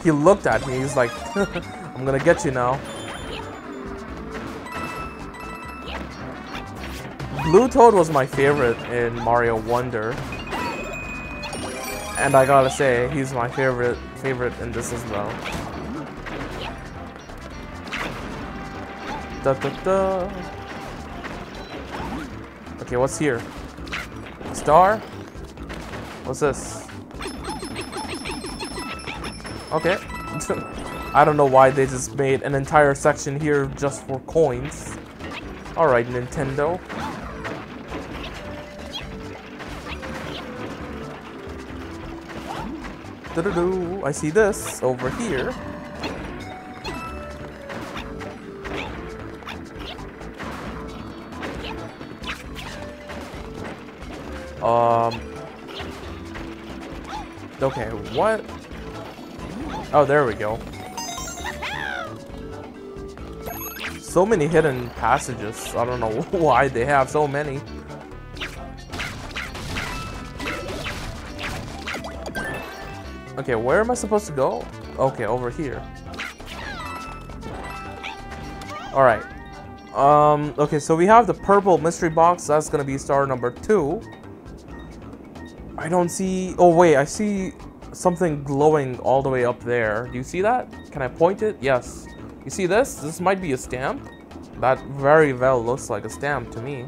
He looked at me, he's like, I'm gonna get you now. Blue Toad was my favorite in Mario Wonder. And I gotta say, he's my favorite favorite in this as well. Da, da, da. Okay, what's here? Star? What's this? Okay. I don't know why they just made an entire section here just for coins. Alright, Nintendo. Do -do -do. I see this over here. Um. Okay, what? Oh, there we go. So many hidden passages. I don't know why they have so many. Okay, where am I supposed to go? Okay, over here. Alright. Um, okay, so we have the purple mystery box. That's gonna be star number two. I don't see... Oh, wait, I see something glowing all the way up there. Do you see that? Can I point it? Yes. You see this? This might be a stamp. That very well looks like a stamp to me.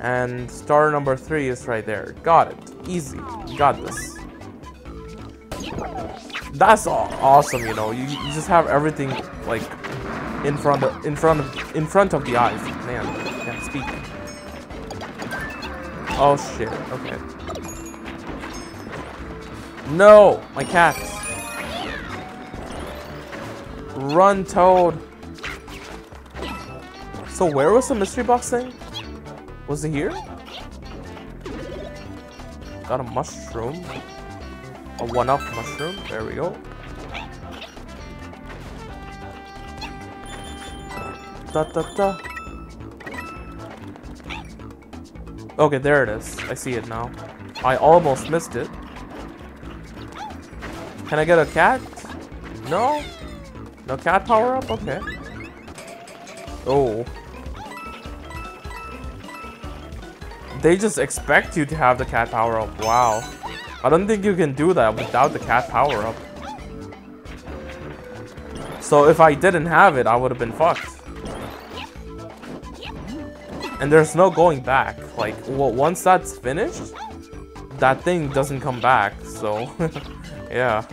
And star number three is right there. Got it. Easy. Got this. That's awesome, you know. You, you just have everything like in front of in front of in front of the eyes. Man, can't speak. Oh shit. Okay. No, my cat. Run, Toad. So where was the mystery box thing? Was it here? Got a mushroom. A one-up mushroom. There we go. Da da da. Okay, there it is. I see it now. I almost missed it. Can I get a cat? No? No cat power up? Okay. Oh. They just expect you to have the cat power up. Wow. I don't think you can do that without the cat power up. So if I didn't have it, I would have been fucked. And there's no going back. Like, well, once that's finished, that thing doesn't come back. So, yeah.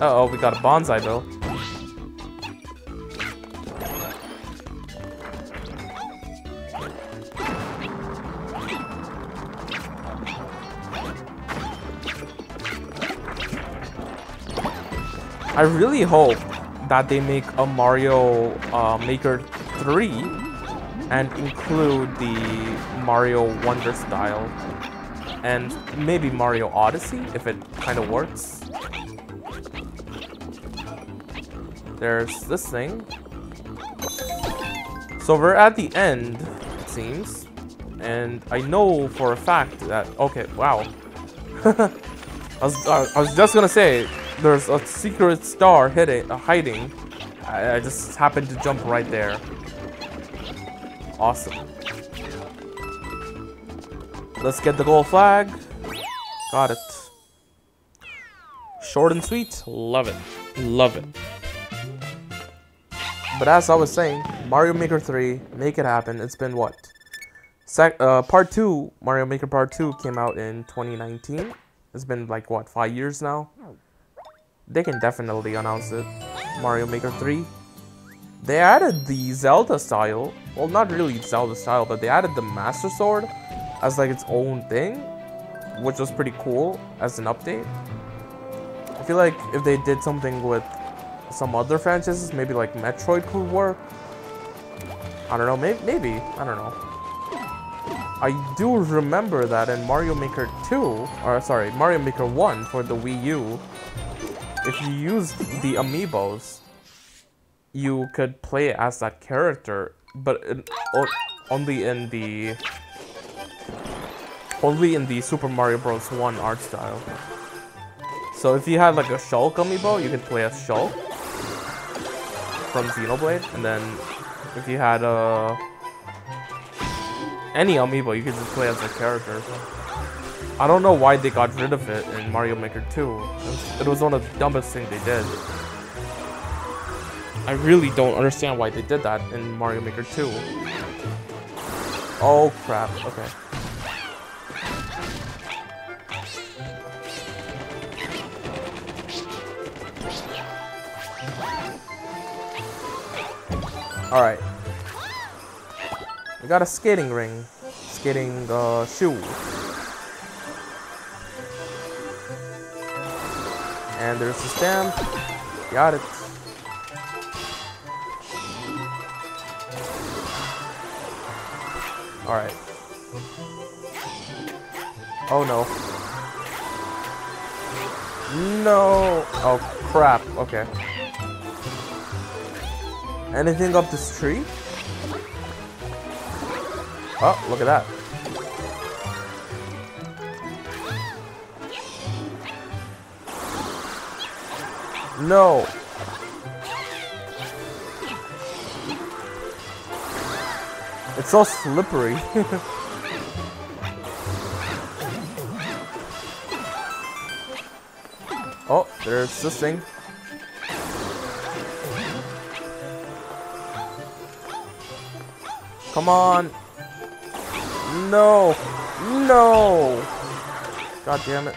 Uh oh we got a Banzai Bill. I really hope that they make a Mario uh, Maker 3 and include the Mario Wonder style and maybe Mario Odyssey if it kind of works. There's this thing. So we're at the end, it seems. And I know for a fact that... Okay, wow. I, was, I was just gonna say, there's a secret star hidden, uh, hiding. I, I just happened to jump right there. Awesome. Let's get the gold flag. Got it. Short and sweet. Love it. Love it. But as I was saying, Mario Maker 3, make it happen. It's been what? Sec uh, part 2, Mario Maker Part 2 came out in 2019. It's been like, what, 5 years now? They can definitely announce it. Mario Maker 3. They added the Zelda style. Well, not really Zelda style, but they added the Master Sword as like its own thing, which was pretty cool as an update. I feel like if they did something with some other franchises, maybe like Metroid could work. I don't know, maybe, maybe, I don't know. I do remember that in Mario Maker 2, or sorry, Mario Maker 1 for the Wii U, if you used the amiibos, you could play as that character, but in, only in the only in the Super Mario Bros. 1 art style. So if you had like a Shulk amiibo, you could play as Shulk from Xenoblade, and then if you had uh, any amiibo, you could just play as a character. I don't know why they got rid of it in Mario Maker 2. It was, it was one of the dumbest things they did. I really don't understand why they did that in Mario Maker 2. Oh crap, okay. Alright. We got a skating ring. Skating uh, shoe. And there's the stamp. Got it. Alright. Oh no. No! Oh crap, okay. Anything up this tree? Oh, look at that. No. It's so slippery. oh, there's this thing. Come on. No. No. God damn it.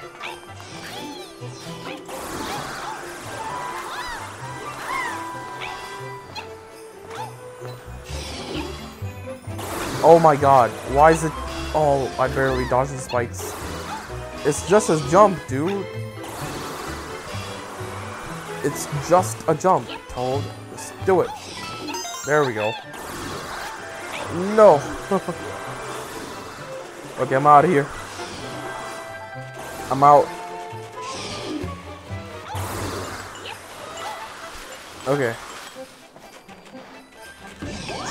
Oh my god. Why is it... Oh, I barely dodged the spikes. It's just a jump, dude. It's just a jump, Toad. Just do it. There we go. No. okay, I'm out of here. I'm out. Okay.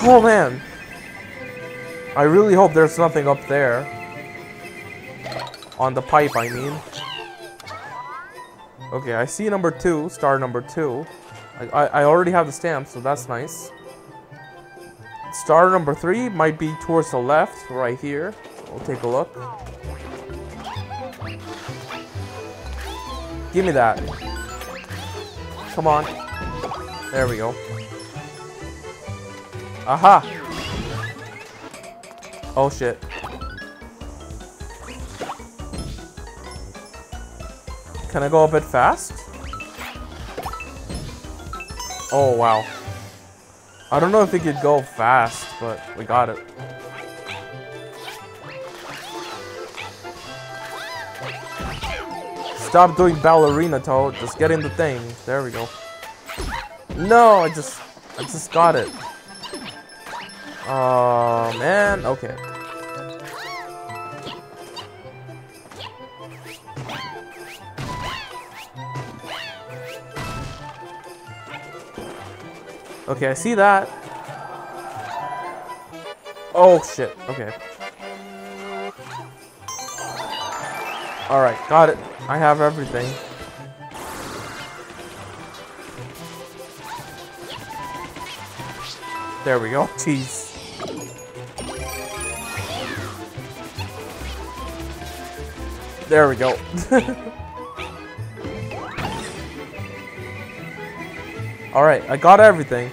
Oh man. I really hope there's nothing up there. On the pipe, I mean. Okay, I see number two, star number two. I, I, I already have the stamp, so that's nice. Star number three might be towards the left, right here. We'll take a look. Give me that. Come on. There we go. Aha! Oh shit. Can I go a bit fast? Oh wow. I don't know if it could go fast, but we got it. Stop doing ballerina, Toad. Just get in the thing. There we go. No, I just, I just got it. Oh, man. Okay. Okay, I see that. Oh, shit. Okay. Alright, got it. I have everything. There we go. Jeez. There we go. Alright, I got everything.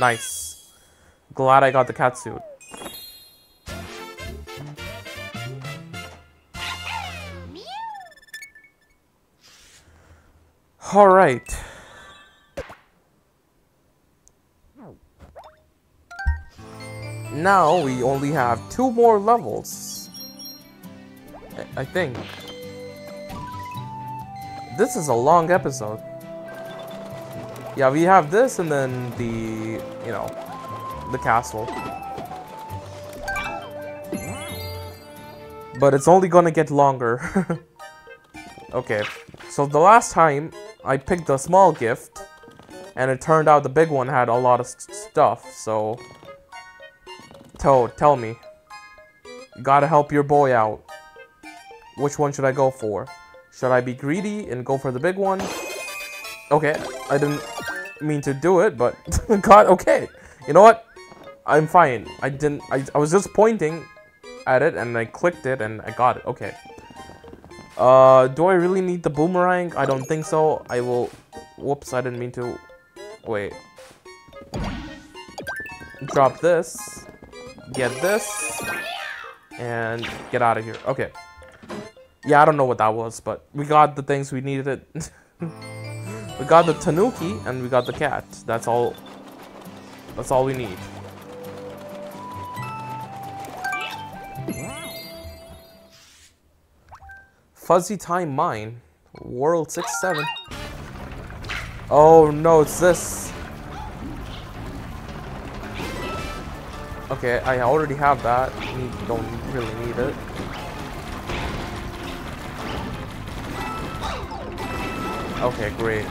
Nice. Glad I got the cat suit. Alright. Now we only have two more levels. I, I think. This is a long episode. Yeah, we have this and then the, you know, the castle. But it's only gonna get longer. okay, so the last time I picked the small gift, and it turned out the big one had a lot of stuff, so... Toad, tell me. gotta help your boy out. Which one should I go for? Should I be greedy and go for the big one? Okay, I didn't mean to do it, but God, okay. You know what? I'm fine. I didn't, I, I was just pointing at it and I clicked it and I got it. Okay. Uh, do I really need the boomerang? I don't think so. I will, whoops, I didn't mean to, wait. Drop this, get this, and get out of here. Okay. Yeah, I don't know what that was, but we got the things we needed. we got the tanuki and we got the cat. That's all. That's all we need. Fuzzy Time Mine. World 6-7. Oh no, it's this. Okay, I already have that. Need, don't really need it. Okay, great.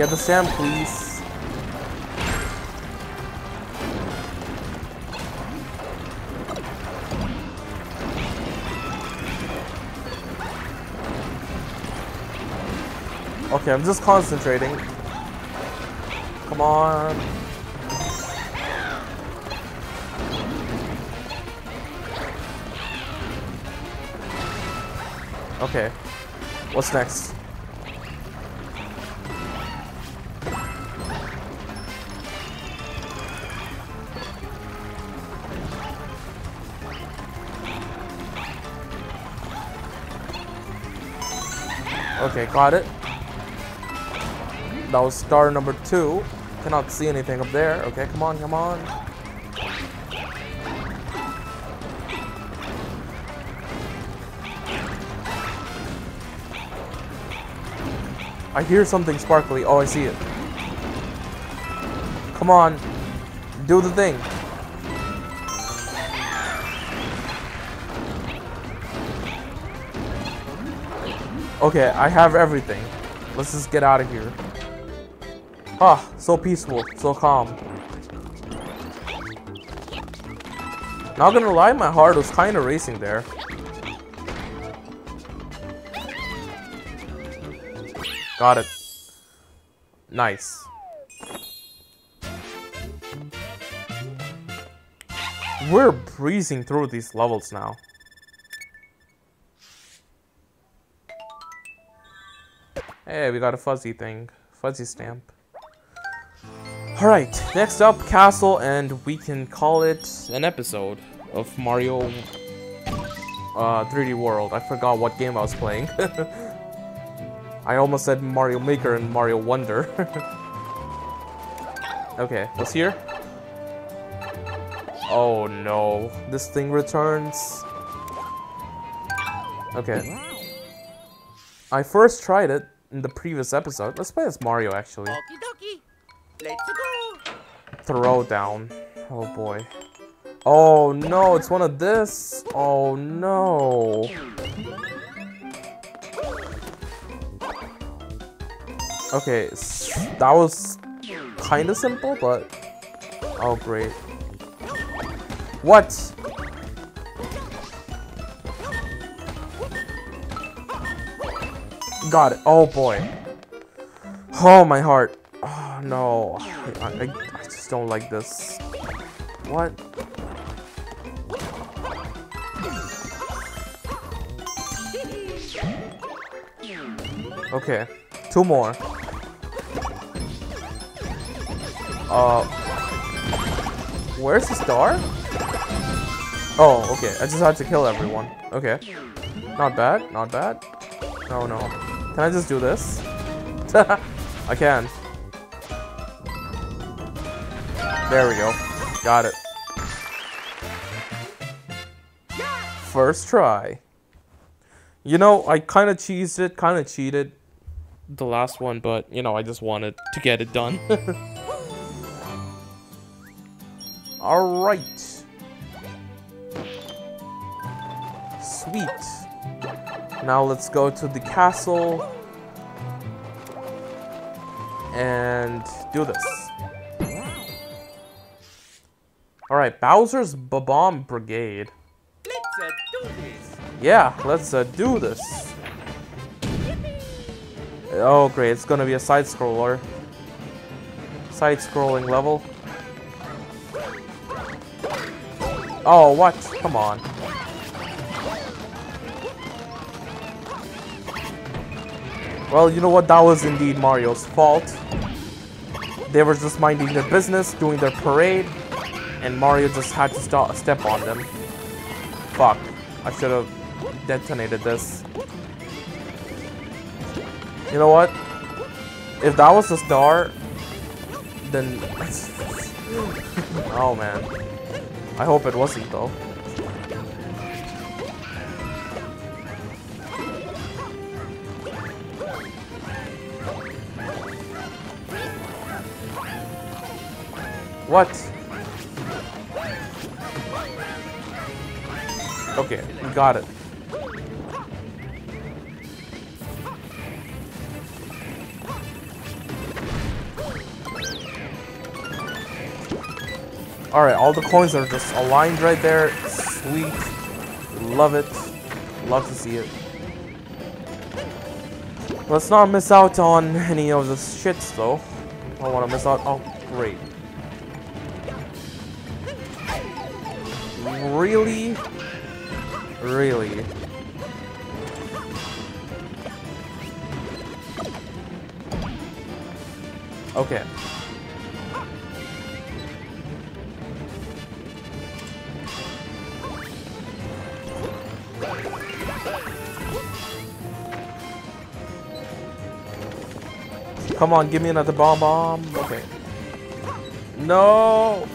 Get the Sam, please. Okay, I'm just concentrating. Come on. Okay. What's next? Okay, got it. That was star number two. Cannot see anything up there. Okay, come on, come on. I hear something sparkly. Oh, I see it. Come on. Do the thing. Okay, I have everything. Let's just get out of here. Ah, so peaceful, so calm. Not gonna lie, my heart was kind of racing there. Got it. Nice. We're breezing through these levels now. Hey, we got a fuzzy thing. Fuzzy stamp. Alright, next up, Castle, and we can call it an episode of Mario uh, 3D World. I forgot what game I was playing. I almost said Mario Maker and Mario Wonder. okay, what's here? Oh no, this thing returns. Okay. I first tried it in the previous episode. Let's play as Mario actually. Okie. Let's go. Throw down. Oh boy. Oh no, it's one of this. Oh no. Okay, that was kind of simple, but... Oh, great. What? Got it. Oh boy. Oh my heart. Oh no. I, I, I just don't like this. What? Okay. Two more. Uh. Where's the star? Oh, okay. I just had to kill everyone. Okay. Not bad. Not bad. Oh, no. Can I just do this? I can. There we go. Got it. First try. You know, I kind of cheesed it, kind of cheated the last one, but, you know, I just wanted to get it done. Alright. Sweet. Now let's go to the castle and do this. Alright, Bowser's Bomb Brigade. Let's uh, do this. Yeah, let's uh, do this. Oh great, it's gonna be a side-scroller. Side-scrolling level. Oh, what? Come on. Well, you know what? That was indeed Mario's fault. They were just minding their business, doing their parade, and Mario just had to stop, step on them. Fuck. I should have detonated this. You know what? If that was a star, then... oh man. I hope it wasn't though. What? Okay, got it. Alright, all the coins are just aligned right there. Sweet. Love it. Love to see it. Let's not miss out on any of the shits though. I don't want to miss out. Oh, great. Really? Really? Okay. Come on, give me another Bob-omb. Okay. No!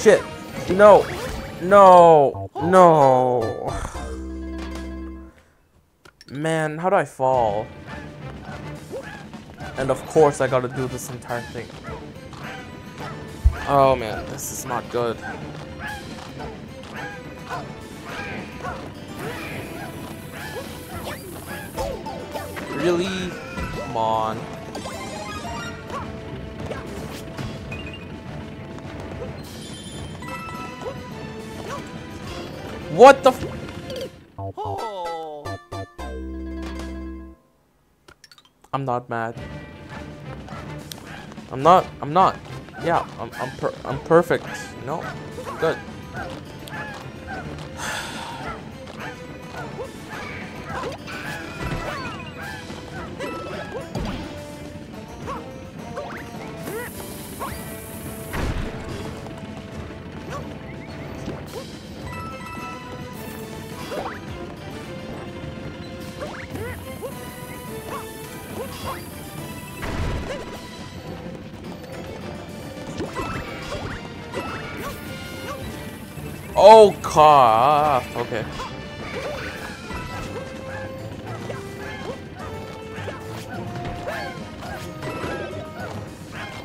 Shit. No. No. No. Man, how do I fall? And of course I gotta do this entire thing. Oh man, this is not good. Really? Come on. What the Oh. I'm not mad. I'm not, I'm not. Yeah, I'm, I'm, per I'm perfect. No, good. Oh, God. Okay.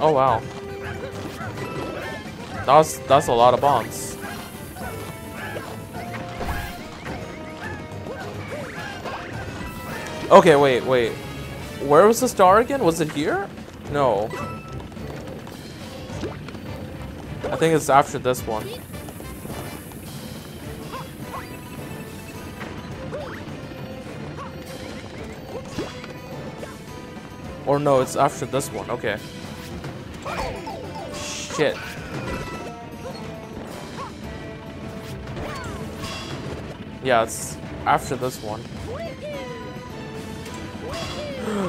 Oh, wow. That's, that's a lot of bombs. Okay, wait, wait. Where was the star again? Was it here? No. I think it's after this one. Or no, it's after this one. Okay. Shit. Yeah, it's after this one.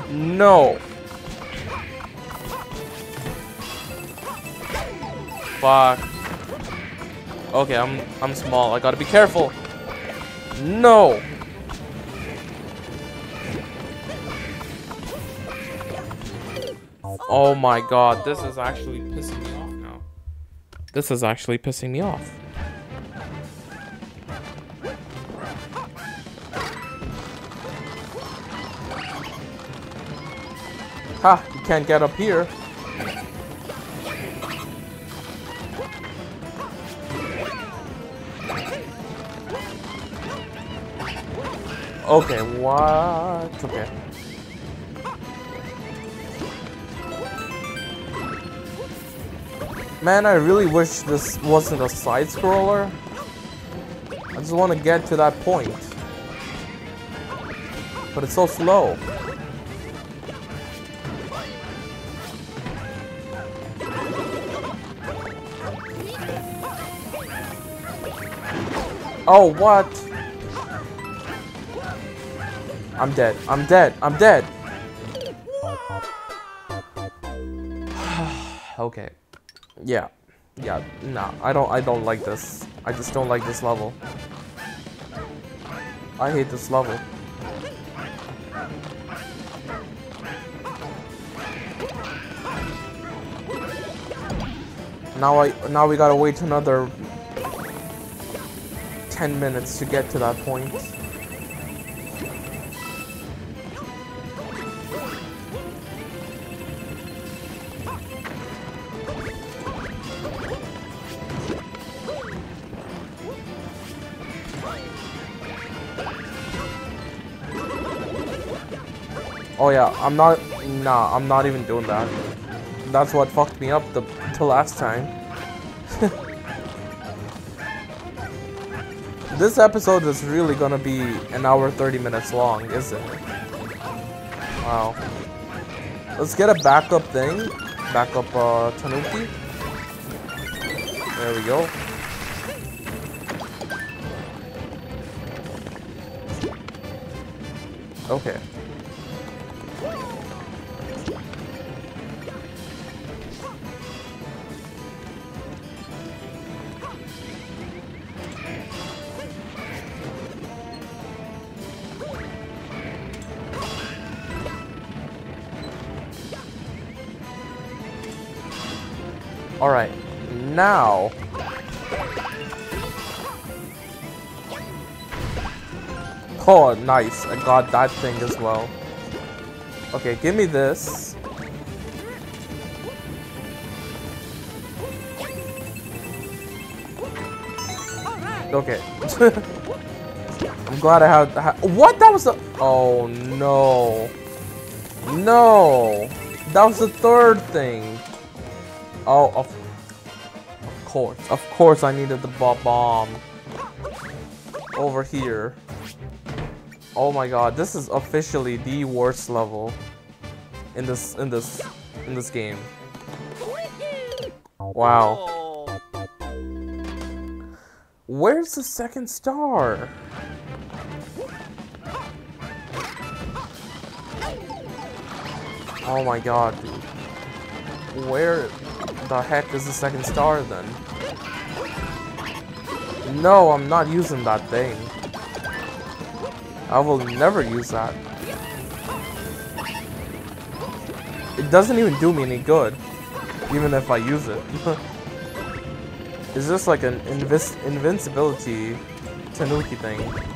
no. Fuck. Okay, I'm I'm small. I gotta be careful. No. Oh my god, this is actually pissing me off now. This is actually pissing me off. Ha, you can't get up here. Okay, what? Okay. Man, I really wish this wasn't a side scroller. I just want to get to that point. But it's so slow. Oh, what? I'm dead. I'm dead. I'm dead. okay. Yeah. Yeah. Nah. I don't I don't like this. I just don't like this level. I hate this level. Now I now we gotta wait another 10 minutes to get to that point. Oh yeah, I'm not, nah, I'm not even doing that. That's what fucked me up the, the last time. this episode is really gonna be an hour 30 minutes long, isn't it? Wow. Let's get a backup thing. Backup uh, Tanuki. There we go. Okay. Now... Oh, nice. I got that thing as well. Okay, give me this. Okay. I'm glad I have, ha What? That was the... Oh, no. No. That was the third thing. Oh, of, course. Of course I needed the bomb. Over here. Oh my god, this is officially the worst level in this in this in this game. Wow. Where's the second star? Oh my god, dude. Where the heck is the second star then? No, I'm not using that thing. I will never use that. It doesn't even do me any good, even if I use it. it's just like an invis invincibility Tanuki thing.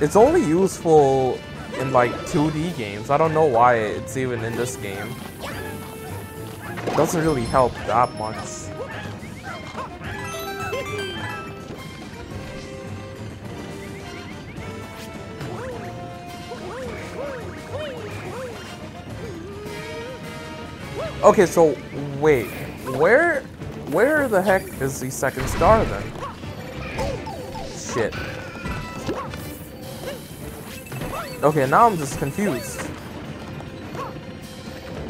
It's only useful in like 2D games. I don't know why it's even in this game. It doesn't really help that much. Okay, so wait, where where the heck is the second star then? Shit. Okay, now I'm just confused.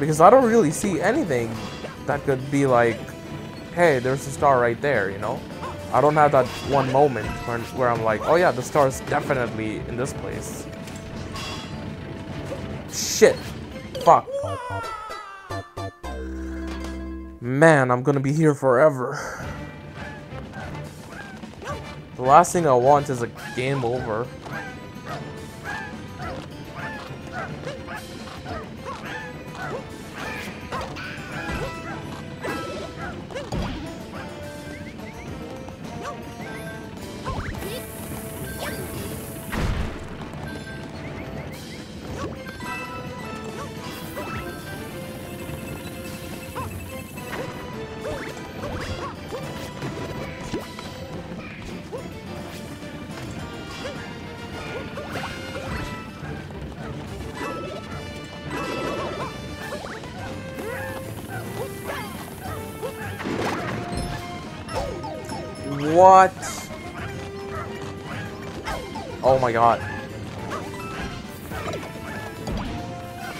Because I don't really see anything that could be like, hey, there's a star right there, you know? I don't have that one moment where, where I'm like, oh yeah, the star is definitely in this place. Shit. Fuck. Man, I'm gonna be here forever. The last thing I want is a game over.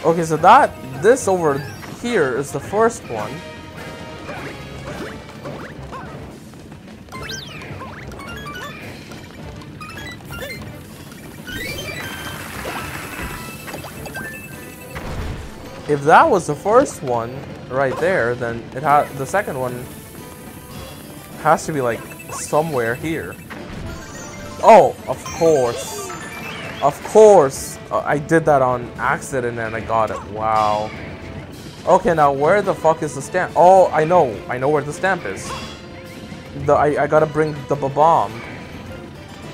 Okay, so that, this over here is the first one. If that was the first one right there, then it had the second one has to be like somewhere here. Oh, of course. Of course. Uh, I did that on accident and I got it. Wow. Okay, now where the fuck is the stamp? Oh, I know. I know where the stamp is. The I, I gotta bring the bomb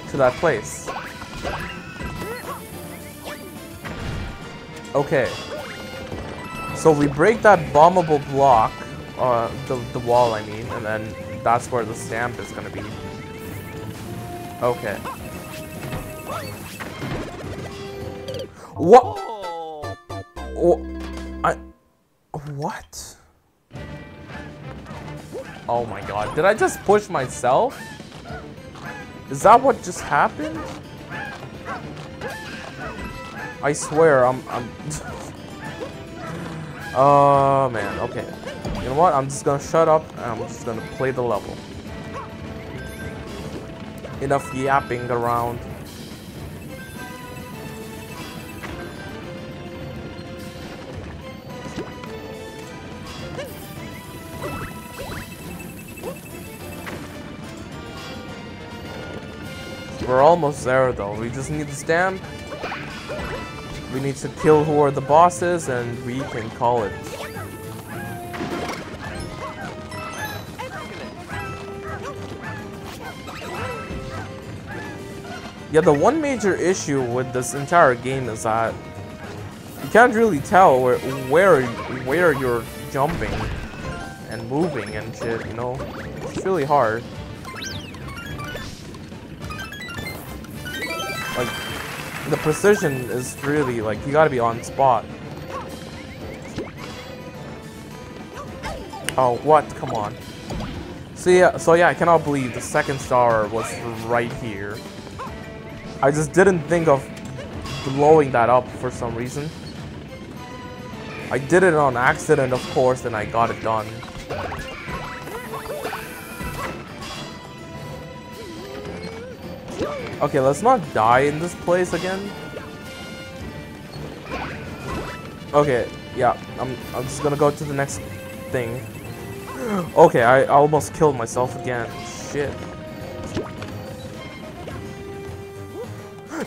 to that place. Okay. So we break that bombable block, uh, the, the wall I mean, and then that's where the stamp is gonna be. Okay. What? Oh. Oh, I. What? Oh my god. Did I just push myself? Is that what just happened? I swear, I'm. I'm. oh man. Okay. You know what? I'm just gonna shut up and I'm just gonna play the level. Enough yapping around. We're almost there though. We just need the stamp. We need to kill who are the bosses and we can call it. Yeah, the one major issue with this entire game is that you can't really tell where where where you're jumping and moving and shit, you know? It's really hard. The precision is really like you gotta be on spot. Oh, what? Come on. So yeah, uh, so yeah, I cannot believe the second star was right here. I just didn't think of blowing that up for some reason. I did it on accident, of course, and I got it done. Okay, let's not die in this place again. Okay, yeah, I'm, I'm just gonna go to the next thing. Okay, I almost killed myself again. Shit.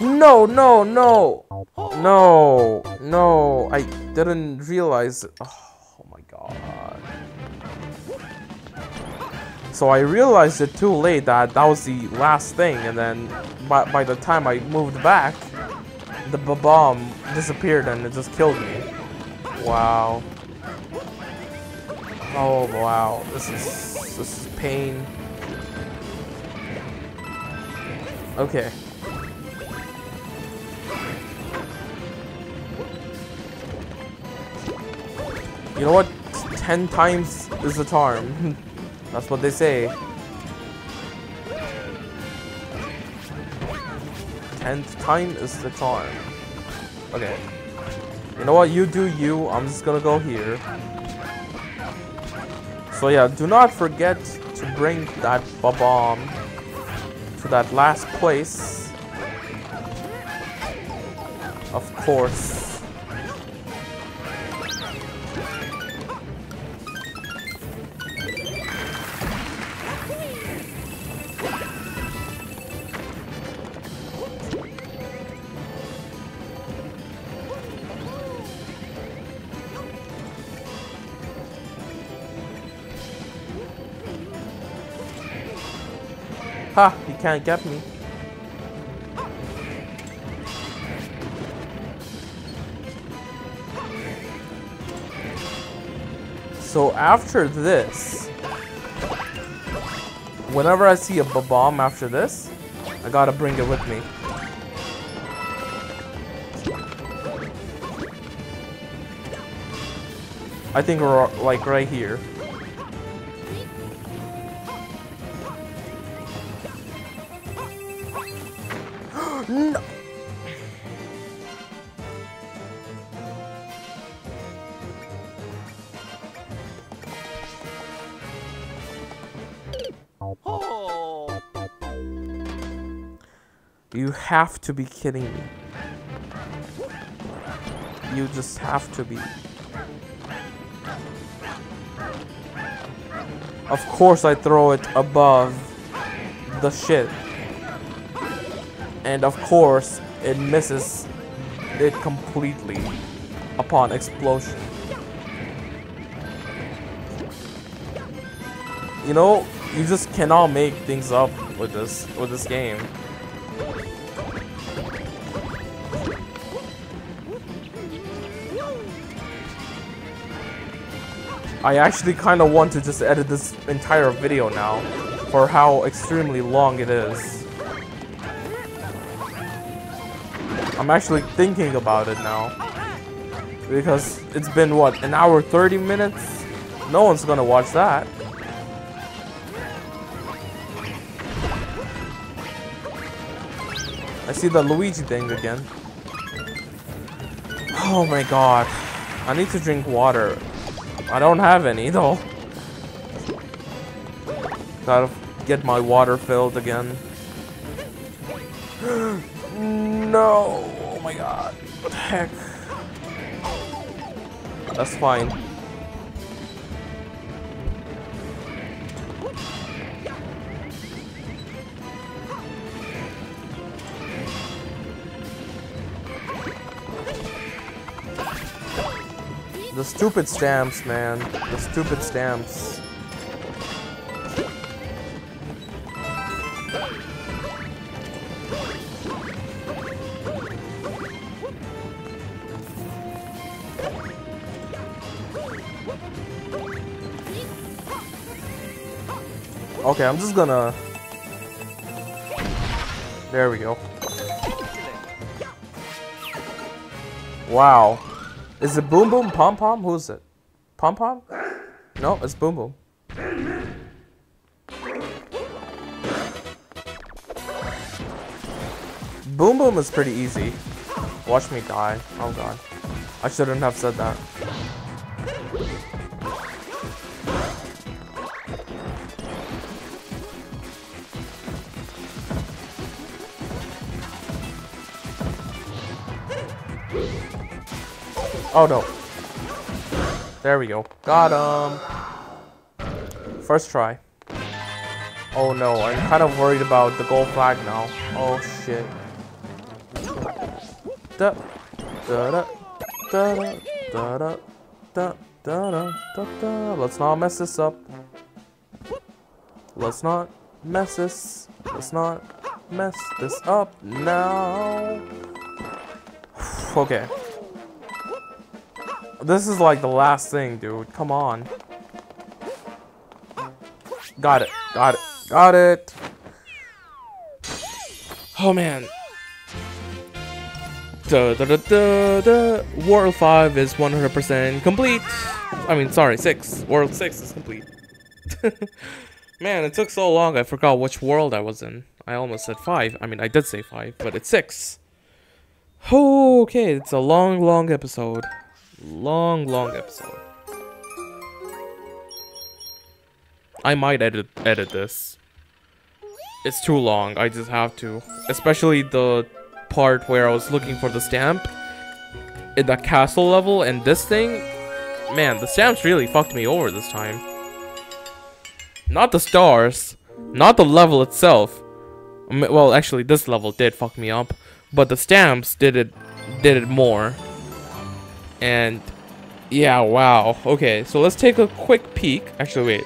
No, no, no. No, no. I didn't realize. Oh, oh my god. So I realized it too late that that was the last thing, and then by, by the time I moved back, the bomb disappeared and it just killed me. Wow. Oh wow, this is this is pain. Okay. You know what? Ten times is the charm. That's what they say. Tenth time is the charm. Okay. You know what? You do you. I'm just gonna go here. So yeah, do not forget to bring that bomb to that last place. Of course. Ha! You can't get me. So after this, whenever I see a bomb after this, I gotta bring it with me. I think we're like right here. Have to be kidding me. You just have to be. Of course I throw it above the shit. And of course it misses it completely upon explosion. You know, you just cannot make things up with this with this game. I actually kind of want to just edit this entire video now for how extremely long it is. I'm actually thinking about it now. Because it's been, what, an hour 30 minutes? No one's gonna watch that. I see the Luigi thing again. Oh my god. I need to drink water. I don't have any though. Gotta get my water filled again. no! Oh my god. What the heck? That's fine. Stupid stamps, man. The stupid stamps. Okay, I'm just gonna... There we go. Wow. Is it Boom Boom Pom Pom? Who is it? Pom Pom? No, it's Boom Boom. Boom Boom is pretty easy. Watch me die. Oh god. I shouldn't have said that. Oh no. There we go. Got him. First try. Oh no, I'm kind of worried about the gold flag now. Oh shit. Da da da da da da da da da da da. Let's not mess this up. Let's not mess this. Let's not mess this up now. okay. This is like the last thing, dude. Come on. Got it. Got it. Got it. Oh, man. Da, da, da, da, da. World 5 is 100% complete. I mean, sorry, 6. World 6 is complete. man, it took so long, I forgot which world I was in. I almost said 5. I mean, I did say 5, but it's 6. Okay, it's a long, long episode. Long, long episode. I might edit edit this. It's too long. I just have to. Especially the part where I was looking for the stamp in the castle level and this thing. Man, the stamps really fucked me over this time. Not the stars, not the level itself. Well, actually, this level did fuck me up, but the stamps did it did it more. And yeah, wow. Okay, so let's take a quick peek. Actually, wait.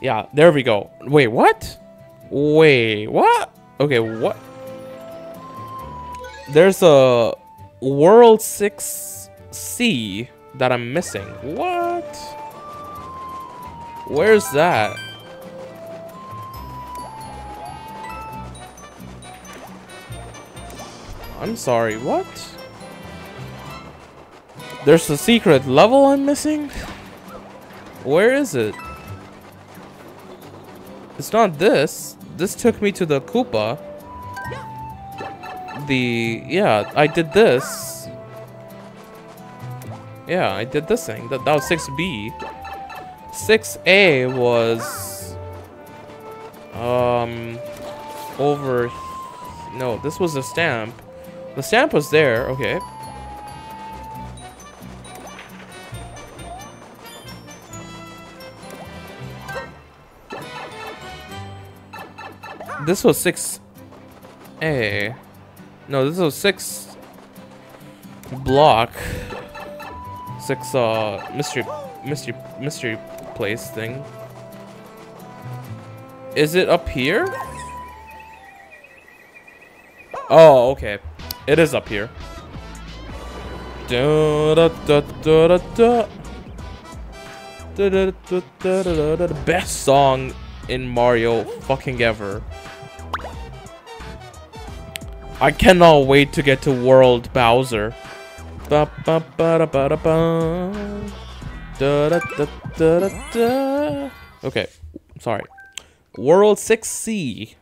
Yeah, there we go. Wait, what? Wait, what? Okay, what? There's a World 6C that I'm missing. What? Where's that? I'm sorry, what? There's a secret level I'm missing? Where is it? It's not this. This took me to the Koopa. The... Yeah, I did this. Yeah, I did this thing. That, that was 6B. 6A was... Um... Over... No, this was a stamp. The stamp was there, okay. This was 6A. No, this was 6 block. 6 uh mystery mystery mystery place thing. Is it up here? Oh, okay. It is up here. Da, da, da, da, da, da. Best song in Mario fucking ever. I cannot wait to get to World Bowser. Ba, ba, ba, da, ba, da, ba. Da, da, da, da, da, da. Okay, sorry. World 6C.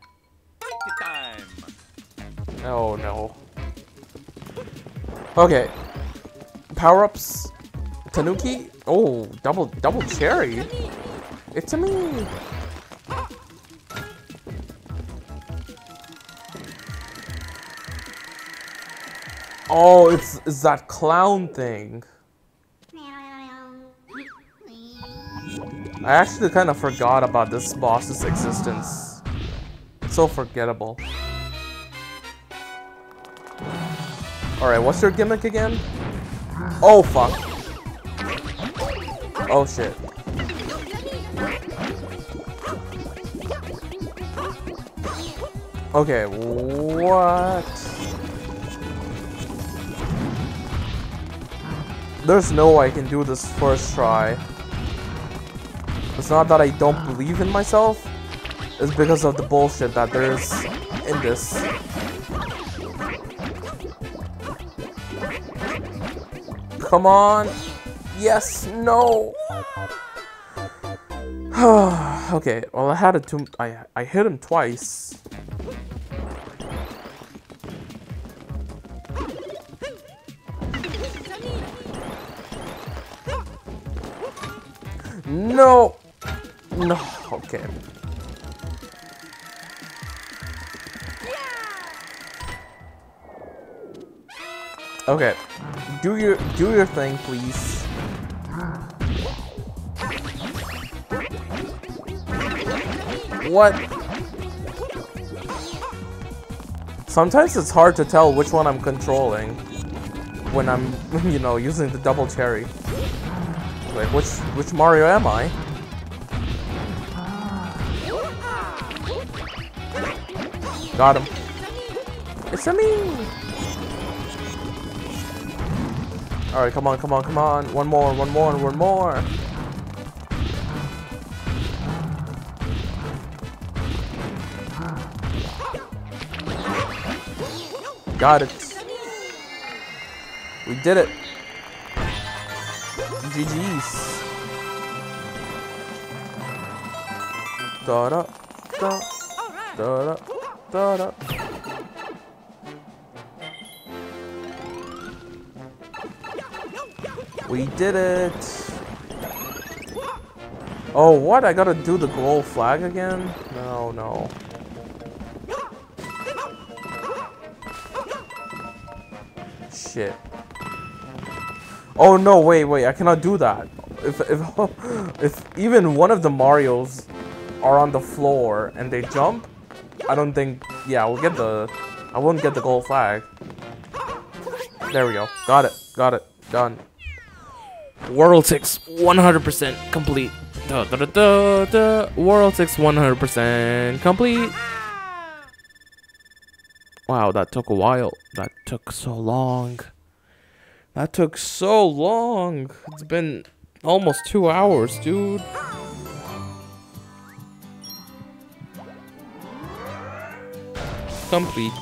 Time. Oh no. Okay. Power-ups. Tanuki. Oh, double double cherry. It's a me. Oh, it's, it's that clown thing. I actually kind of forgot about this boss's existence. It's so forgettable. Alright, what's your gimmick again? Oh, fuck. Oh, shit. Okay, what? There's no way I can do this first try. It's not that I don't believe in myself. It's because of the bullshit that there's in this. Come on. Yes, no. okay, well I had it I I hit him twice. No. No. Okay. Okay. Do your do your thing, please. What? Sometimes it's hard to tell which one I'm controlling when I'm, you know, using the double cherry. Wait, which which Mario am I? Got him. It's a me. All right, come on, come on, come on. One more, one more, one more. Got it. We did it. GG's. Da da da da da da. We did it. Oh, what? I gotta do the gold flag again? No, no. Shit. Oh no, wait, wait, I cannot do that. If if if even one of the Marios are on the floor and they jump, I don't think yeah, we'll get the I won't get the gold flag. There we go. Got it. Got it. Done. World 6 100% complete. Da, da, da, da. World 6 100% complete. Wow, that took a while. That took so long. That took so long. It's been almost two hours, dude. Complete.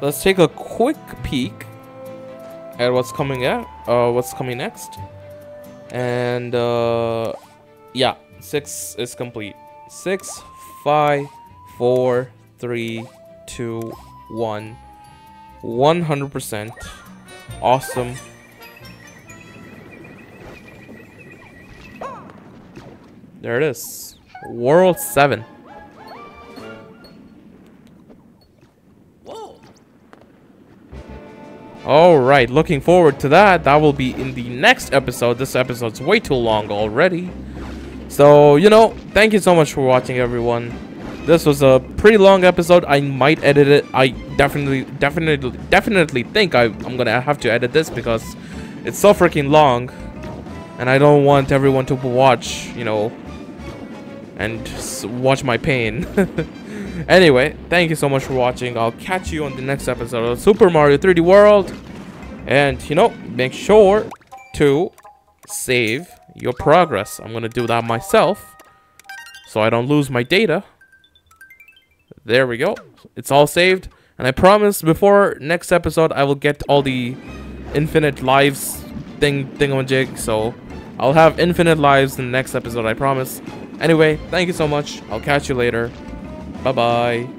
Let's take a quick peek at what's coming out. Uh, what's coming next? And uh, yeah, six is complete. Six, five, four, three, two, one. 100%. Awesome. There it is. World 7. Alright, looking forward to that. That will be in the next episode. This episode's way too long already. So, you know, thank you so much for watching, everyone. This was a pretty long episode. I might edit it. I definitely, definitely, definitely think I, I'm gonna have to edit this because it's so freaking long. And I don't want everyone to watch, you know, and watch my pain. Anyway, thank you so much for watching. I'll catch you on the next episode of Super Mario 3D World. And, you know, make sure to save your progress. I'm going to do that myself so I don't lose my data. There we go. It's all saved. And I promise before next episode, I will get all the infinite lives thing thingamajig. So I'll have infinite lives in the next episode, I promise. Anyway, thank you so much. I'll catch you later. Bye bye.